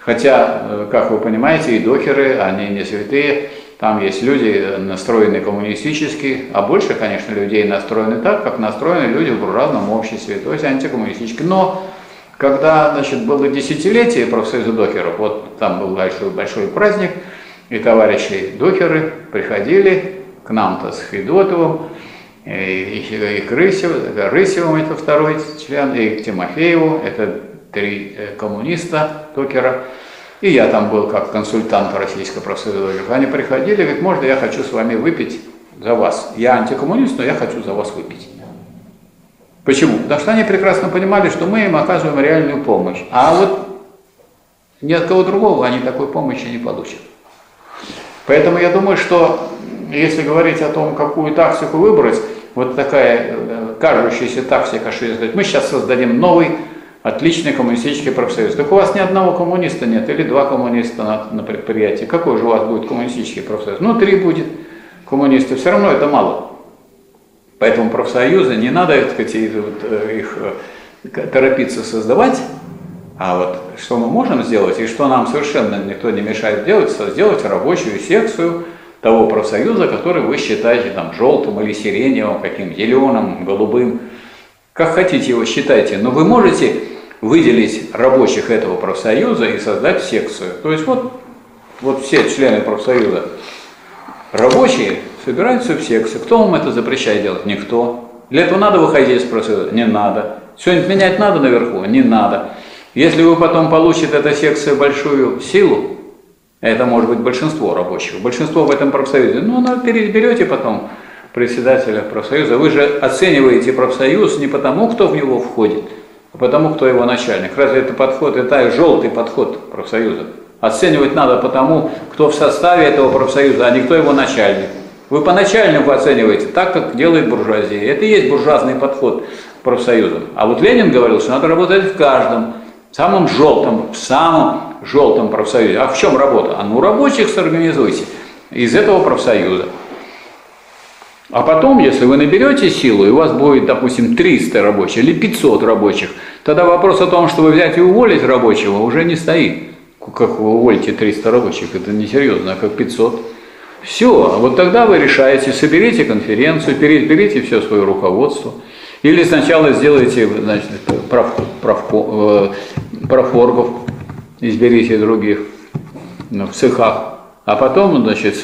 Хотя, э, как вы понимаете, и докеры, они не святые, там есть люди, настроенные коммунистически, а больше, конечно, людей настроены так, как настроены люди в буржуазном обществе, то есть антикоммунистически. Но когда значит, было десятилетие профсоюза докеров, вот там был большой, большой праздник, и товарищи докеры приходили к нам-то с Федотовым, и, и, и к Рысеву, Рысевым, это второй член, и к Тимофееву, это три э, коммуниста Токера, и я там был как консультант Российской профсоюза. Они приходили, говорят, можно я хочу с вами выпить за вас. Я антикоммунист, но я хочу за вас выпить. Почему? Потому что они прекрасно понимали, что мы им оказываем реальную помощь. А вот ни от кого другого они такой помощи не получат. Поэтому я думаю, что если говорить о том, какую тактику выбрать, вот такая э, кажущаяся тактика, что сказать, мы сейчас создадим новый Отличный коммунистический профсоюз. Так у вас ни одного коммуниста нет, или два коммуниста на, на предприятии. Какой же у вас будет коммунистический профсоюз? Ну, три будет коммунистов. Все равно это мало. Поэтому профсоюзы не надо так сказать, э, их э, торопиться создавать. А вот что мы можем сделать, и что нам совершенно никто не мешает делать, сделать рабочую секцию того профсоюза, который вы считаете там желтым или сиреневым, каким зеленым, голубым. Как хотите его считайте, но вы можете выделить рабочих этого профсоюза и создать секцию. То есть вот, вот все члены профсоюза рабочие собираются в секцию. Кто вам это запрещает делать? Никто. Для этого надо выходить из профсоюза? Не надо. Что-нибудь менять надо наверху? Не надо. Если вы потом получите эта секция большую силу, это может быть большинство рабочих, большинство в этом профсоюзе, ну, оно переберете потом председателя профсоюза. Вы же оцениваете профсоюз не потому, кто в него входит, а потому, кто его начальник. Разве это подход, это желтый подход профсоюза? Оценивать надо потому, кто в составе этого профсоюза, а не кто его начальник. Вы по начальнику оцениваете так, как делает буржуазия. Это и есть буржуазный подход к профсоюзам. А вот Ленин говорил, что надо работать в каждом, самом желтом, в самом желтом профсоюзе. А в чем работа? А ну рабочих сорганизуйте из этого профсоюза. А потом, если вы наберете силу, и у вас будет, допустим, 300 рабочих или 500 рабочих, тогда вопрос о том, что вы взять и уволить рабочего, уже не стоит. Как вы уволите 300 рабочих, это несерьезно, а как 500. Все, вот тогда вы решаете, соберите конференцию, переберите все свое руководство. Или сначала сделайте значит, прав, прав, э, профоргов, изберите других ну, в цехах а потом, значит,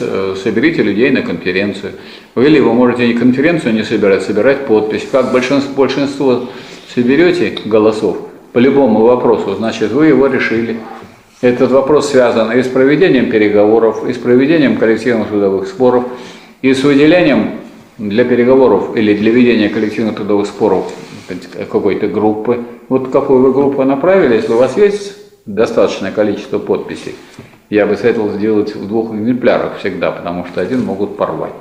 соберите людей на конференцию. Или вы можете не конференцию не собирать, собирать подпись. Как большинство, большинство соберете голосов по любому вопросу, значит, вы его решили. Этот вопрос связан и с проведением переговоров, и с проведением коллективных трудовых споров, и с выделением для переговоров или для ведения коллективных трудовых споров какой-то группы. Вот какую вы группу направили, если у вас есть достаточное количество подписей, я бы советовал сделать в двух экземплярах всегда, потому что один могут порвать.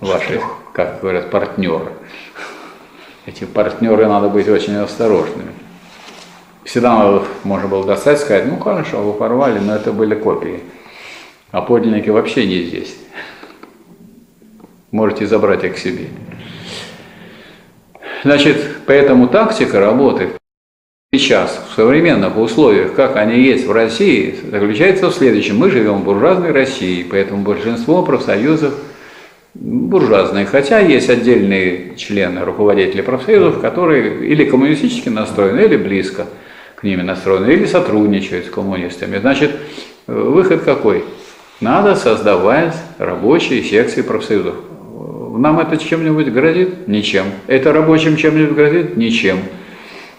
Ваши, как говорят, партнеры. Эти партнеры надо быть очень осторожными. Всегда можно было достать, сказать, ну хорошо, вы порвали, но это были копии. А подлинники вообще не здесь. Можете забрать их себе. Значит, поэтому тактика работы сейчас в современных условиях, как они есть в России, заключается в следующем. Мы живем в буржуазной России, поэтому большинство профсоюзов буржуазные, хотя есть отдельные члены, руководители профсоюзов, которые или коммунистически настроены, или близко к ними настроены, или сотрудничают с коммунистами. Значит, выход какой? Надо создавать рабочие секции профсоюзов. Нам это чем-нибудь грозит? Ничем. Это рабочим чем-нибудь грозит? Ничем.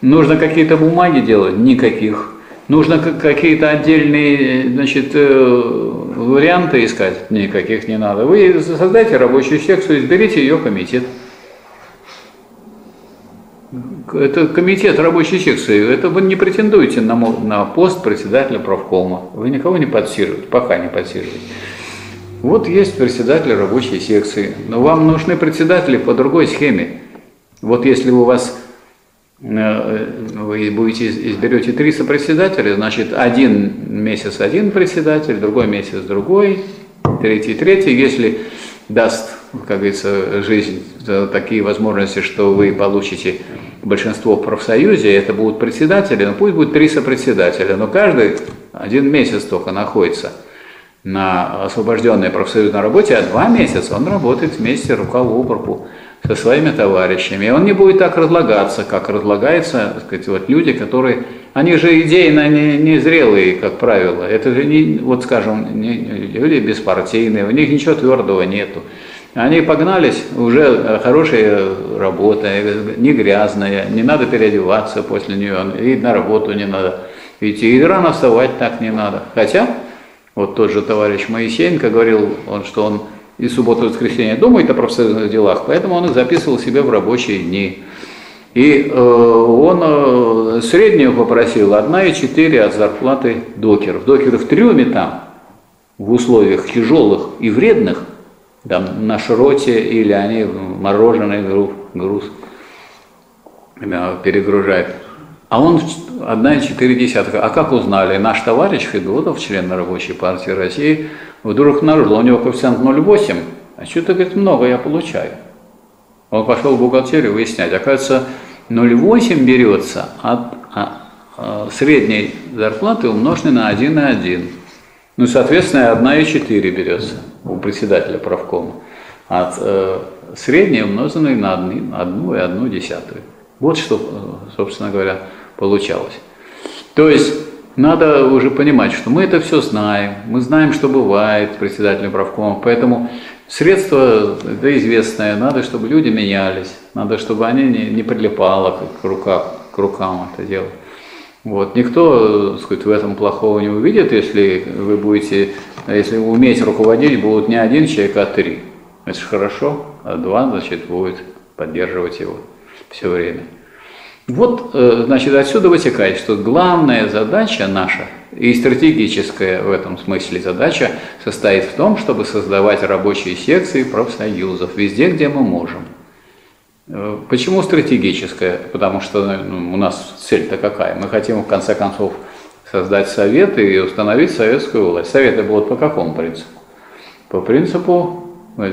Нужно какие-то бумаги делать? Никаких. Нужно какие-то отдельные значит, э, варианты искать? Никаких не надо. Вы создайте рабочую секцию, изберите ее комитет. Это комитет рабочей секции. Это вы не претендуете на, на пост председателя правкома. Вы никого не подсиживаете, пока не подсиживаете. Вот есть председатель рабочей секции, но вам нужны председатели по другой схеме. Вот если у вас э, вы будете изберете три сопредседателя, значит один месяц один председатель, другой месяц другой, третий третий. Если даст, как говорится, жизнь такие возможности, что вы получите большинство в профсоюзе, это будут председатели, но пусть будет три сопредседателя, но каждый один месяц только находится – на освобожденной профсоюзной работе, а два месяца он работает вместе рука в руку со своими товарищами. И он не будет так разлагаться, как разлагаются так сказать, вот люди, которые... Они же идейно не, не зрелые, как правило. Это же, не, вот скажем, не, люди беспартийные, у них ничего твердого нету. Они погнались, уже хорошая работа, не грязная, не надо переодеваться после нее, и на работу не надо идти, и рано вставать так не надо. Хотя вот тот же товарищ Моисеенко говорил, он, что он и субботу и воскресенье думает о профессиональных делах, поэтому он их записывал себе в рабочие дни. И э, он э, среднюю попросил 1,4 от зарплаты докеров. Докеры в трюме там, в условиях тяжелых и вредных, там на шроте или они мороженый груз, груз перегружают. А он 1,4. А как узнали? Наш товарищ Федотов, член рабочей партии России, вдруг обнаружил, у него коэффициент 0,8, а что-то, говорит, много я получаю. Он пошел в бухгалтерию выяснять. Оказывается, 0,8 берется от а, а, средней зарплаты умноженной на 1,1. Ну, соответственно, 1,4 берется у председателя правкома. От э, средней умноженной на 1,1. Вот что, э, собственно говоря, получалось. То есть надо уже понимать, что мы это все знаем, мы знаем, что бывает председателем правкома, поэтому средства, да известное, надо, чтобы люди менялись, надо, чтобы они не, не прилипало к, рукам, к рукам это дело. Вот. Никто так сказать, в этом плохого не увидит, если вы будете, если уметь руководить, будут не один человек, а три. Это же хорошо, а два, значит, будет поддерживать его все время. Вот, э, значит, отсюда вытекает, что главная задача наша, и стратегическая в этом смысле задача, состоит в том, чтобы создавать рабочие секции профсоюзов везде, где мы можем. Э, почему стратегическая? Потому что ну, у нас цель-то какая? Мы хотим, в конце концов, создать советы и установить советскую власть. Советы будут по какому принципу? По принципу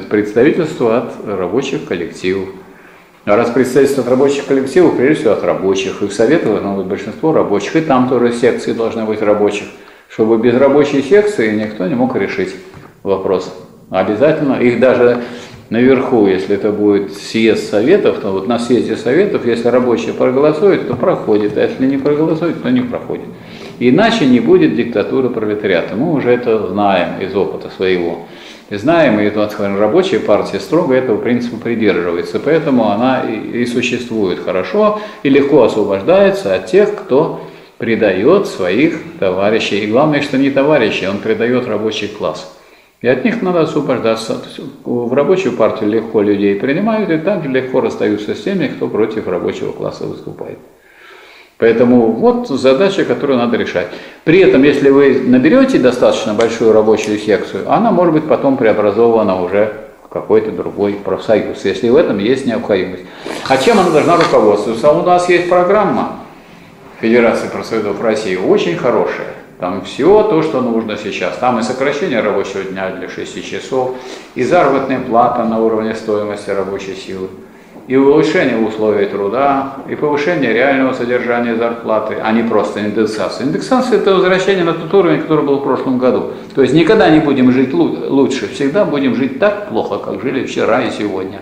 представительства от рабочих коллективов. А раз представительство от рабочих коллективов, прежде всего от рабочих, и в советах должно быть большинство рабочих, и там тоже секции должны быть рабочих, чтобы без рабочей секции никто не мог решить вопрос. Обязательно, их даже наверху, если это будет съезд советов, то вот на съезде советов, если рабочие проголосуют, то проходит, а если не проголосуют, то не проходит. Иначе не будет диктатуры пролетариата. Мы уже это знаем из опыта своего. И знаем, и рабочая партия строго этого принципа придерживается, поэтому она и существует хорошо и легко освобождается от тех, кто предает своих товарищей. И главное, что не товарищи, он предает рабочий класс. И от них надо освобождаться. В рабочую партию легко людей принимают и также легко расстаются с теми, кто против рабочего класса выступает. Поэтому вот задача, которую надо решать. При этом, если вы наберете достаточно большую рабочую секцию, она может быть потом преобразована уже в какой-то другой профсоюз, если в этом есть необходимость. А чем она должна руководствоваться? У нас есть программа Федерации профсоюзов России, очень хорошая. Там все то, что нужно сейчас. Там и сокращение рабочего дня для 6 часов, и заработная плата на уровне стоимости рабочей силы и улучшение условий труда, и повышение реального содержания зарплаты, а не просто индексация. Индексация – это возвращение на тот уровень, который был в прошлом году. То есть никогда не будем жить лучше, всегда будем жить так плохо, как жили вчера и сегодня.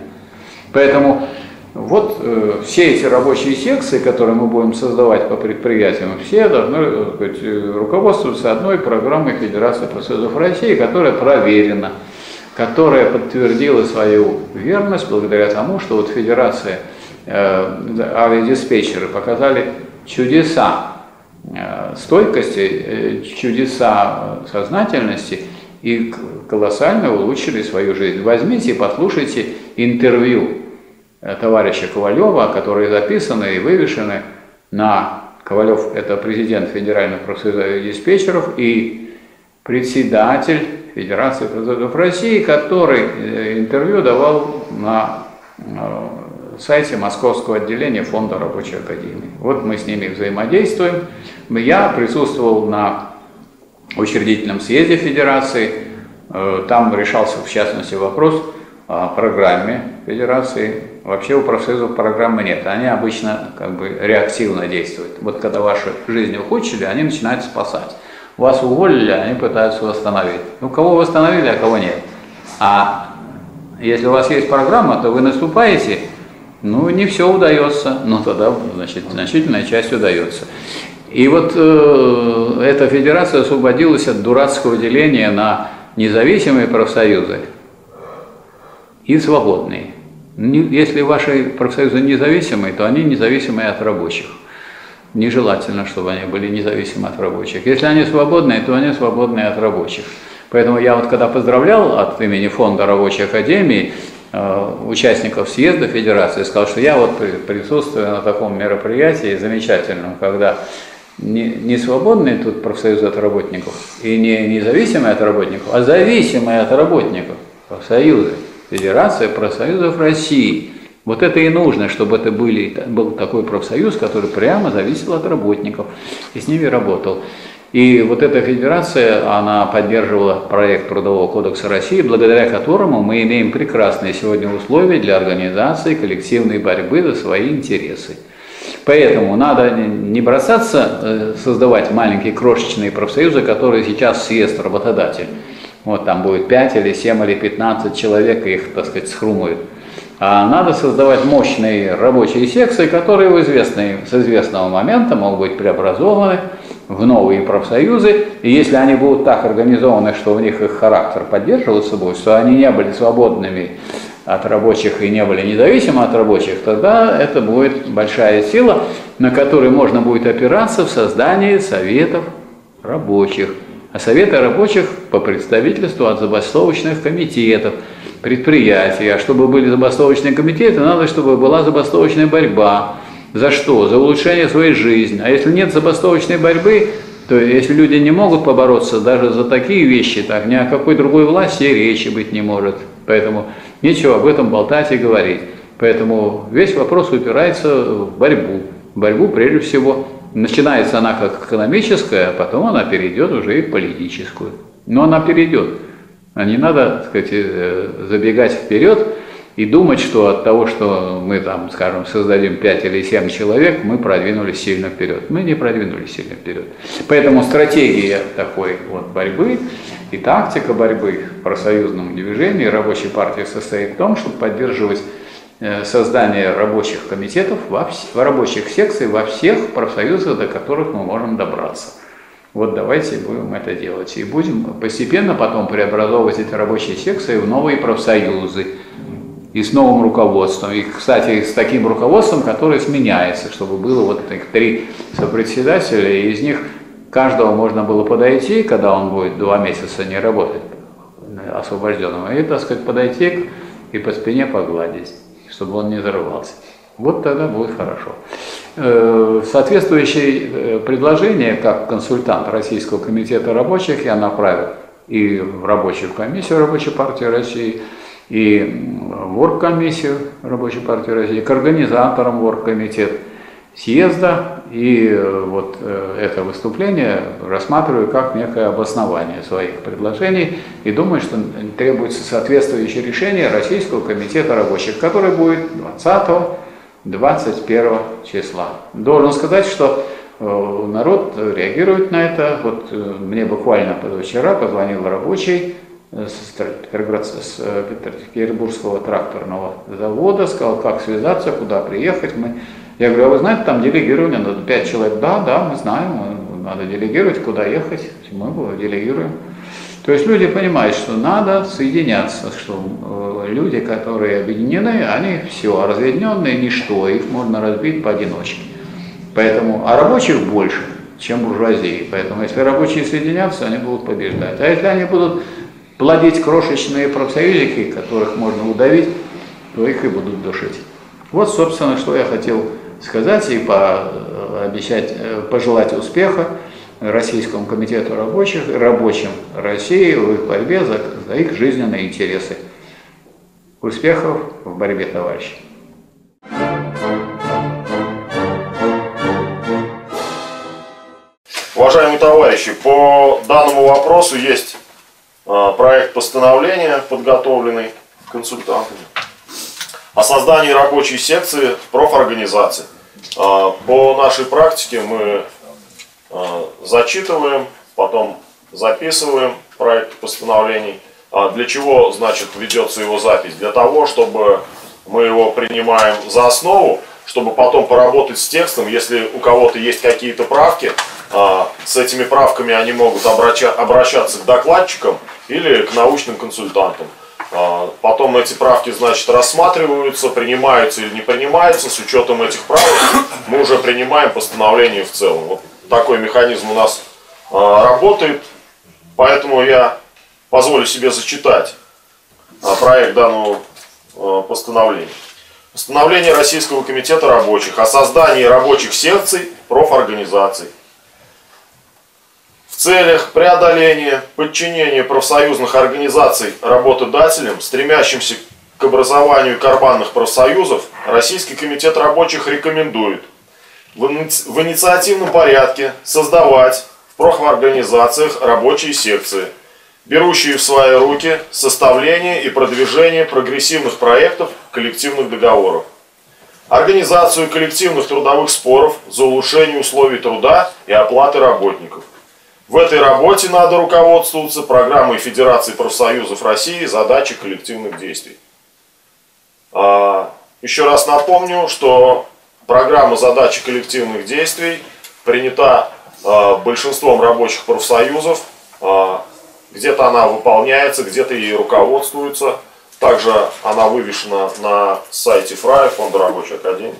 Поэтому вот э, все эти рабочие секции, которые мы будем создавать по предприятиям, все должны э, сказать, э, руководствоваться одной программой Федерации профсоюзов России, которая проверена – которая подтвердила свою верность благодаря тому, что вот Федерация э, авиадиспетчеры показали чудеса э, стойкости, э, чудеса сознательности и колоссально улучшили свою жизнь. Возьмите и послушайте интервью э, товарища Ковалева, которые записаны и вывешены на Ковалев – это президент Федерального профсоюза диспетчеров и председатель Федерации профсоюзов России, который э, интервью давал на сайте Московского отделения Фонда рабочей академии. Вот мы с ними взаимодействуем. Я присутствовал на учредительном съезде Федерации. Э, там решался, в частности, вопрос о программе Федерации. Вообще у профсоюзов программы нет. Они обычно как бы реактивно действуют. Вот когда вашу жизнь ухудшили, они начинают спасать вас уволили, они пытаются восстановить. Ну, кого восстановили, а кого нет. А если у вас есть программа, то вы наступаете, ну, не все удается, но тогда, значит, значительная часть удается. И вот э, эта федерация освободилась от дурацкого деления на независимые профсоюзы и свободные. Если ваши профсоюзы независимые, то они независимые от рабочих нежелательно, чтобы они были независимы от рабочих. Если они свободные, то они свободные от рабочих. Поэтому я вот когда поздравлял от имени Фонда рабочей академии э, участников съезда Федерации, сказал, что я вот присутствую на таком мероприятии замечательном, когда не, не свободные тут профсоюзы от работников и не независимые от работников, а зависимые от работников профсоюзы. Федерация профсоюзов России – вот это и нужно, чтобы это были, был такой профсоюз, который прямо зависел от работников и с ними работал. И вот эта федерация, она поддерживала проект Трудового кодекса России, благодаря которому мы имеем прекрасные сегодня условия для организации коллективной борьбы за свои интересы. Поэтому надо не бросаться э, создавать маленькие крошечные профсоюзы, которые сейчас съест работодатель. Вот там будет 5 или 7 или 15 человек, их, так сказать, схрумают. А надо создавать мощные рабочие секции, которые в известный, с известного момента могут быть преобразованы в новые профсоюзы. И если они будут так организованы, что у них их характер поддерживаться будет, что они не были свободными от рабочих и не были независимы от рабочих, тогда это будет большая сила, на которую можно будет опираться в создании советов рабочих. А советы рабочих по представительству от забастовочных комитетов – предприятий. А чтобы были забастовочные комитеты, надо, чтобы была забастовочная борьба. За что? За улучшение своей жизни. А если нет забастовочной борьбы, то если люди не могут побороться даже за такие вещи, так ни о какой другой власти речи быть не может. Поэтому нечего об этом болтать и говорить. Поэтому весь вопрос упирается в борьбу. Борьбу прежде всего. Начинается она как экономическая, а потом она перейдет уже и в политическую. Но она перейдет. А не надо, так сказать, э, забегать вперед и думать, что от того, что мы там, скажем, создадим 5 или 7 человек, мы продвинулись сильно вперед. Мы не продвинулись сильно вперед. Поэтому стратегия такой вот борьбы и тактика борьбы в профсоюзном движении рабочей партии состоит в том, чтобы поддерживать э, создание рабочих комитетов, во, рабочих секций во всех профсоюзах, до которых мы можем добраться. Вот давайте будем это делать. И будем постепенно потом преобразовывать эти рабочие секции в новые профсоюзы и с новым руководством. И, кстати, с таким руководством, которое сменяется, чтобы было вот таких три сопредседателя, и из них каждого можно было подойти, когда он будет два месяца не работать освобожденным, и, так сказать, подойти и по спине погладить, чтобы он не взорвался. Вот тогда будет хорошо. Э, Соответствующее э, предложение, как консультант Российского комитета рабочих, я направил и в рабочую комиссию Рабочей партии России, и в оргкомиссию Рабочей партии России, к организаторам оргкомитета съезда, и э, вот это выступление рассматриваю как некое обоснование своих предложений. И думаю, что требуется соответствующее решение Российского комитета рабочих, которое будет 20 21 числа. Должен сказать, что э, народ реагирует на это. Вот э, мне буквально вчера позвонил рабочий с Петербургского тракторного завода, сказал, как связаться, куда приехать. Мы... Я говорю, а вы знаете, там делегирование, надо 5 человек. Да, да, мы знаем, надо делегировать, куда ехать, мы его делегируем. То есть люди понимают, что надо соединяться, что э, люди, которые объединены, они все, а разъединенные ничто, их можно разбить поодиночке. Поэтому, а рабочих больше, чем буржуазии. Поэтому если рабочие соединятся, они будут побеждать. А если они будут плодить крошечные профсоюзики, которых можно удавить, то их и будут душить. Вот, собственно, что я хотел сказать и пообещать, э, пожелать успеха. Российскому комитету рабочих, рабочим России в их борьбе за, за их жизненные интересы. Успехов в борьбе, товарищи! Уважаемые товарищи, по данному вопросу есть а, проект постановления, подготовленный консультантами, о создании рабочей секции профорганизации. А, по нашей практике мы зачитываем, потом записываем проект постановлений. А для чего, значит, ведется его запись? Для того, чтобы мы его принимаем за основу, чтобы потом поработать с текстом, если у кого-то есть какие-то правки, а, с этими правками они могут обращаться к докладчикам или к научным консультантам. А, потом эти правки, значит, рассматриваются, принимаются или не принимаются. С учетом этих правок мы уже принимаем постановление в целом. Вот такой механизм у нас а, работает, поэтому я позволю себе зачитать а, проект данного а, постановления. Постановление Российского комитета рабочих о создании рабочих секций профорганизаций. В целях преодоления подчинения профсоюзных организаций работодателям, стремящимся к образованию карбанных профсоюзов, Российский комитет рабочих рекомендует в инициативном порядке создавать в профорганизациях рабочие секции, берущие в свои руки составление и продвижение прогрессивных проектов коллективных договоров, организацию коллективных трудовых споров за улучшение условий труда и оплаты работников. В этой работе надо руководствоваться программой Федерации профсоюзов России «Задачи коллективных действий». А, еще раз напомню, что Программа задачи коллективных действий принята э, большинством рабочих профсоюзов. Э, где-то она выполняется, где-то ей руководствуется. Также она вывешена на сайте ФРАИ, Фонда рабочей академии.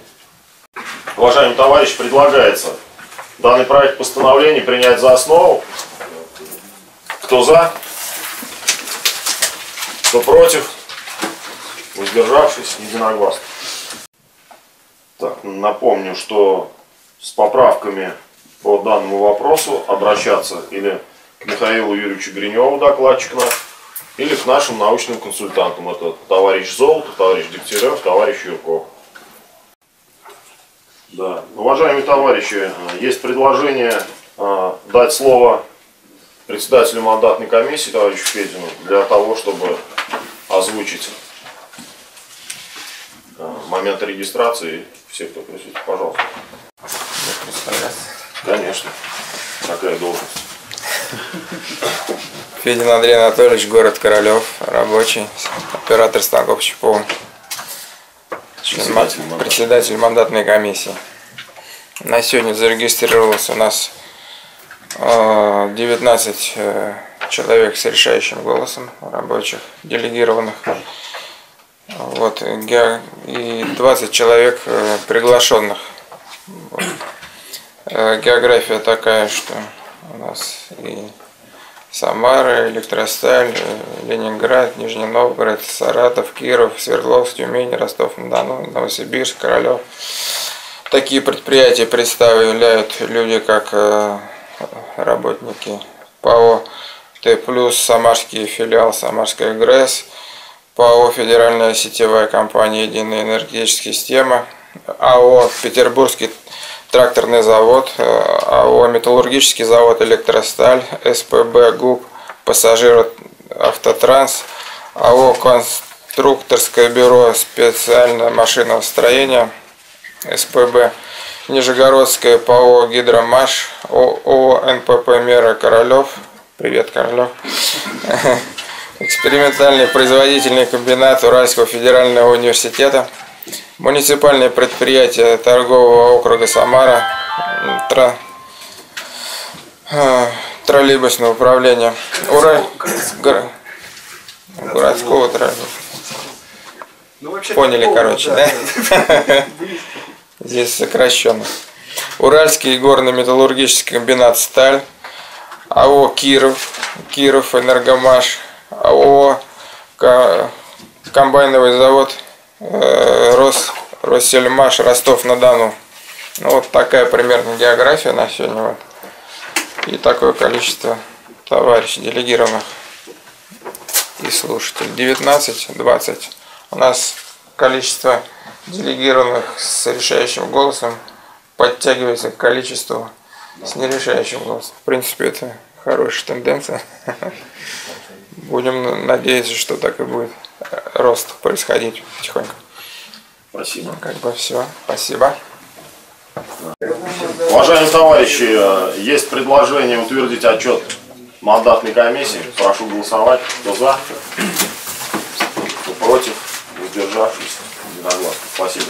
Уважаемые товарищи, предлагается данный проект постановления принять за основу. Кто за? Кто против? Воздержавшись, единогласно. Так, напомню, что с поправками по данному вопросу обращаться или к Михаилу Юрьевичу Гриневу, докладчик наш, или к нашим научным консультантам. Это товарищ Золото, товарищ Дегтярев, товарищ Юрков. Да. Уважаемые товарищи, есть предложение э, дать слово председателю мандатной комиссии, товарищу Федину, для того, чтобы озвучить э, момент регистрации все, кто присутствует, пожалуйста. Конечно. Такая должность. Федин Андрей Анатольевич, город Королев, рабочий, оператор станков ЧПО, председатель, мандат. председатель мандатной комиссии. На сегодня зарегистрировалось у нас 19 э, э, человек с решающим голосом рабочих, делегированных. Вот, и 20 человек э, приглашенных. Вот. Э, география такая, что у нас и Самара, Электросталь, э, Ленинград, Нижний Новгород, Саратов, Киров, Свердловск, Тюмень, Ростов-на-Дону, Новосибирск, Королев. такие предприятия представляют люди, как работники ПАО Т+, Самарский филиал Самарская ГРЭС, ПАО Федеральная сетевая компания «Единая энергетическая система», АО «Петербургский тракторный завод, э, АО «Металлургический завод Электросталь», СПБ ГУП, пассажир Автотранс, АО «Конструкторское бюро специальное машиностроение», СПБ, Нижегородское ПАО «Гидромаш», ООО «НПП Мера Королев», привет, Королев, экспериментальный производительный комбинат Уральского федерального университета, муниципальное предприятие торгового округа Самара, тра, э, троллейбусное управление, Ураль, гор- городского троллейбуса. Поняли, короче, да? Здесь сокращенно. Уральский горно-металлургический комбинат «Сталь», АО «Киров», Киров «Энергомаш», АО «Комбайновый завод», э, Рос, Россельмаш, Ростов-на-Дону. Ну, вот такая примерно география на сегодня. Вот. И такое количество товарищей делегированных и слушателей. 19-20. У нас количество делегированных с решающим голосом подтягивается к количеству с нерешающим голосом. В принципе, это хорошая тенденция. Будем надеяться, что так и будет э, рост происходить потихоньку. Спасибо. Как бы все. Спасибо. Уважаемые товарищи, э, есть предложение утвердить отчет мандатной комиссии. Прошу голосовать. Кто за? Кто против? Воздержавшись? Единогласно. Спасибо.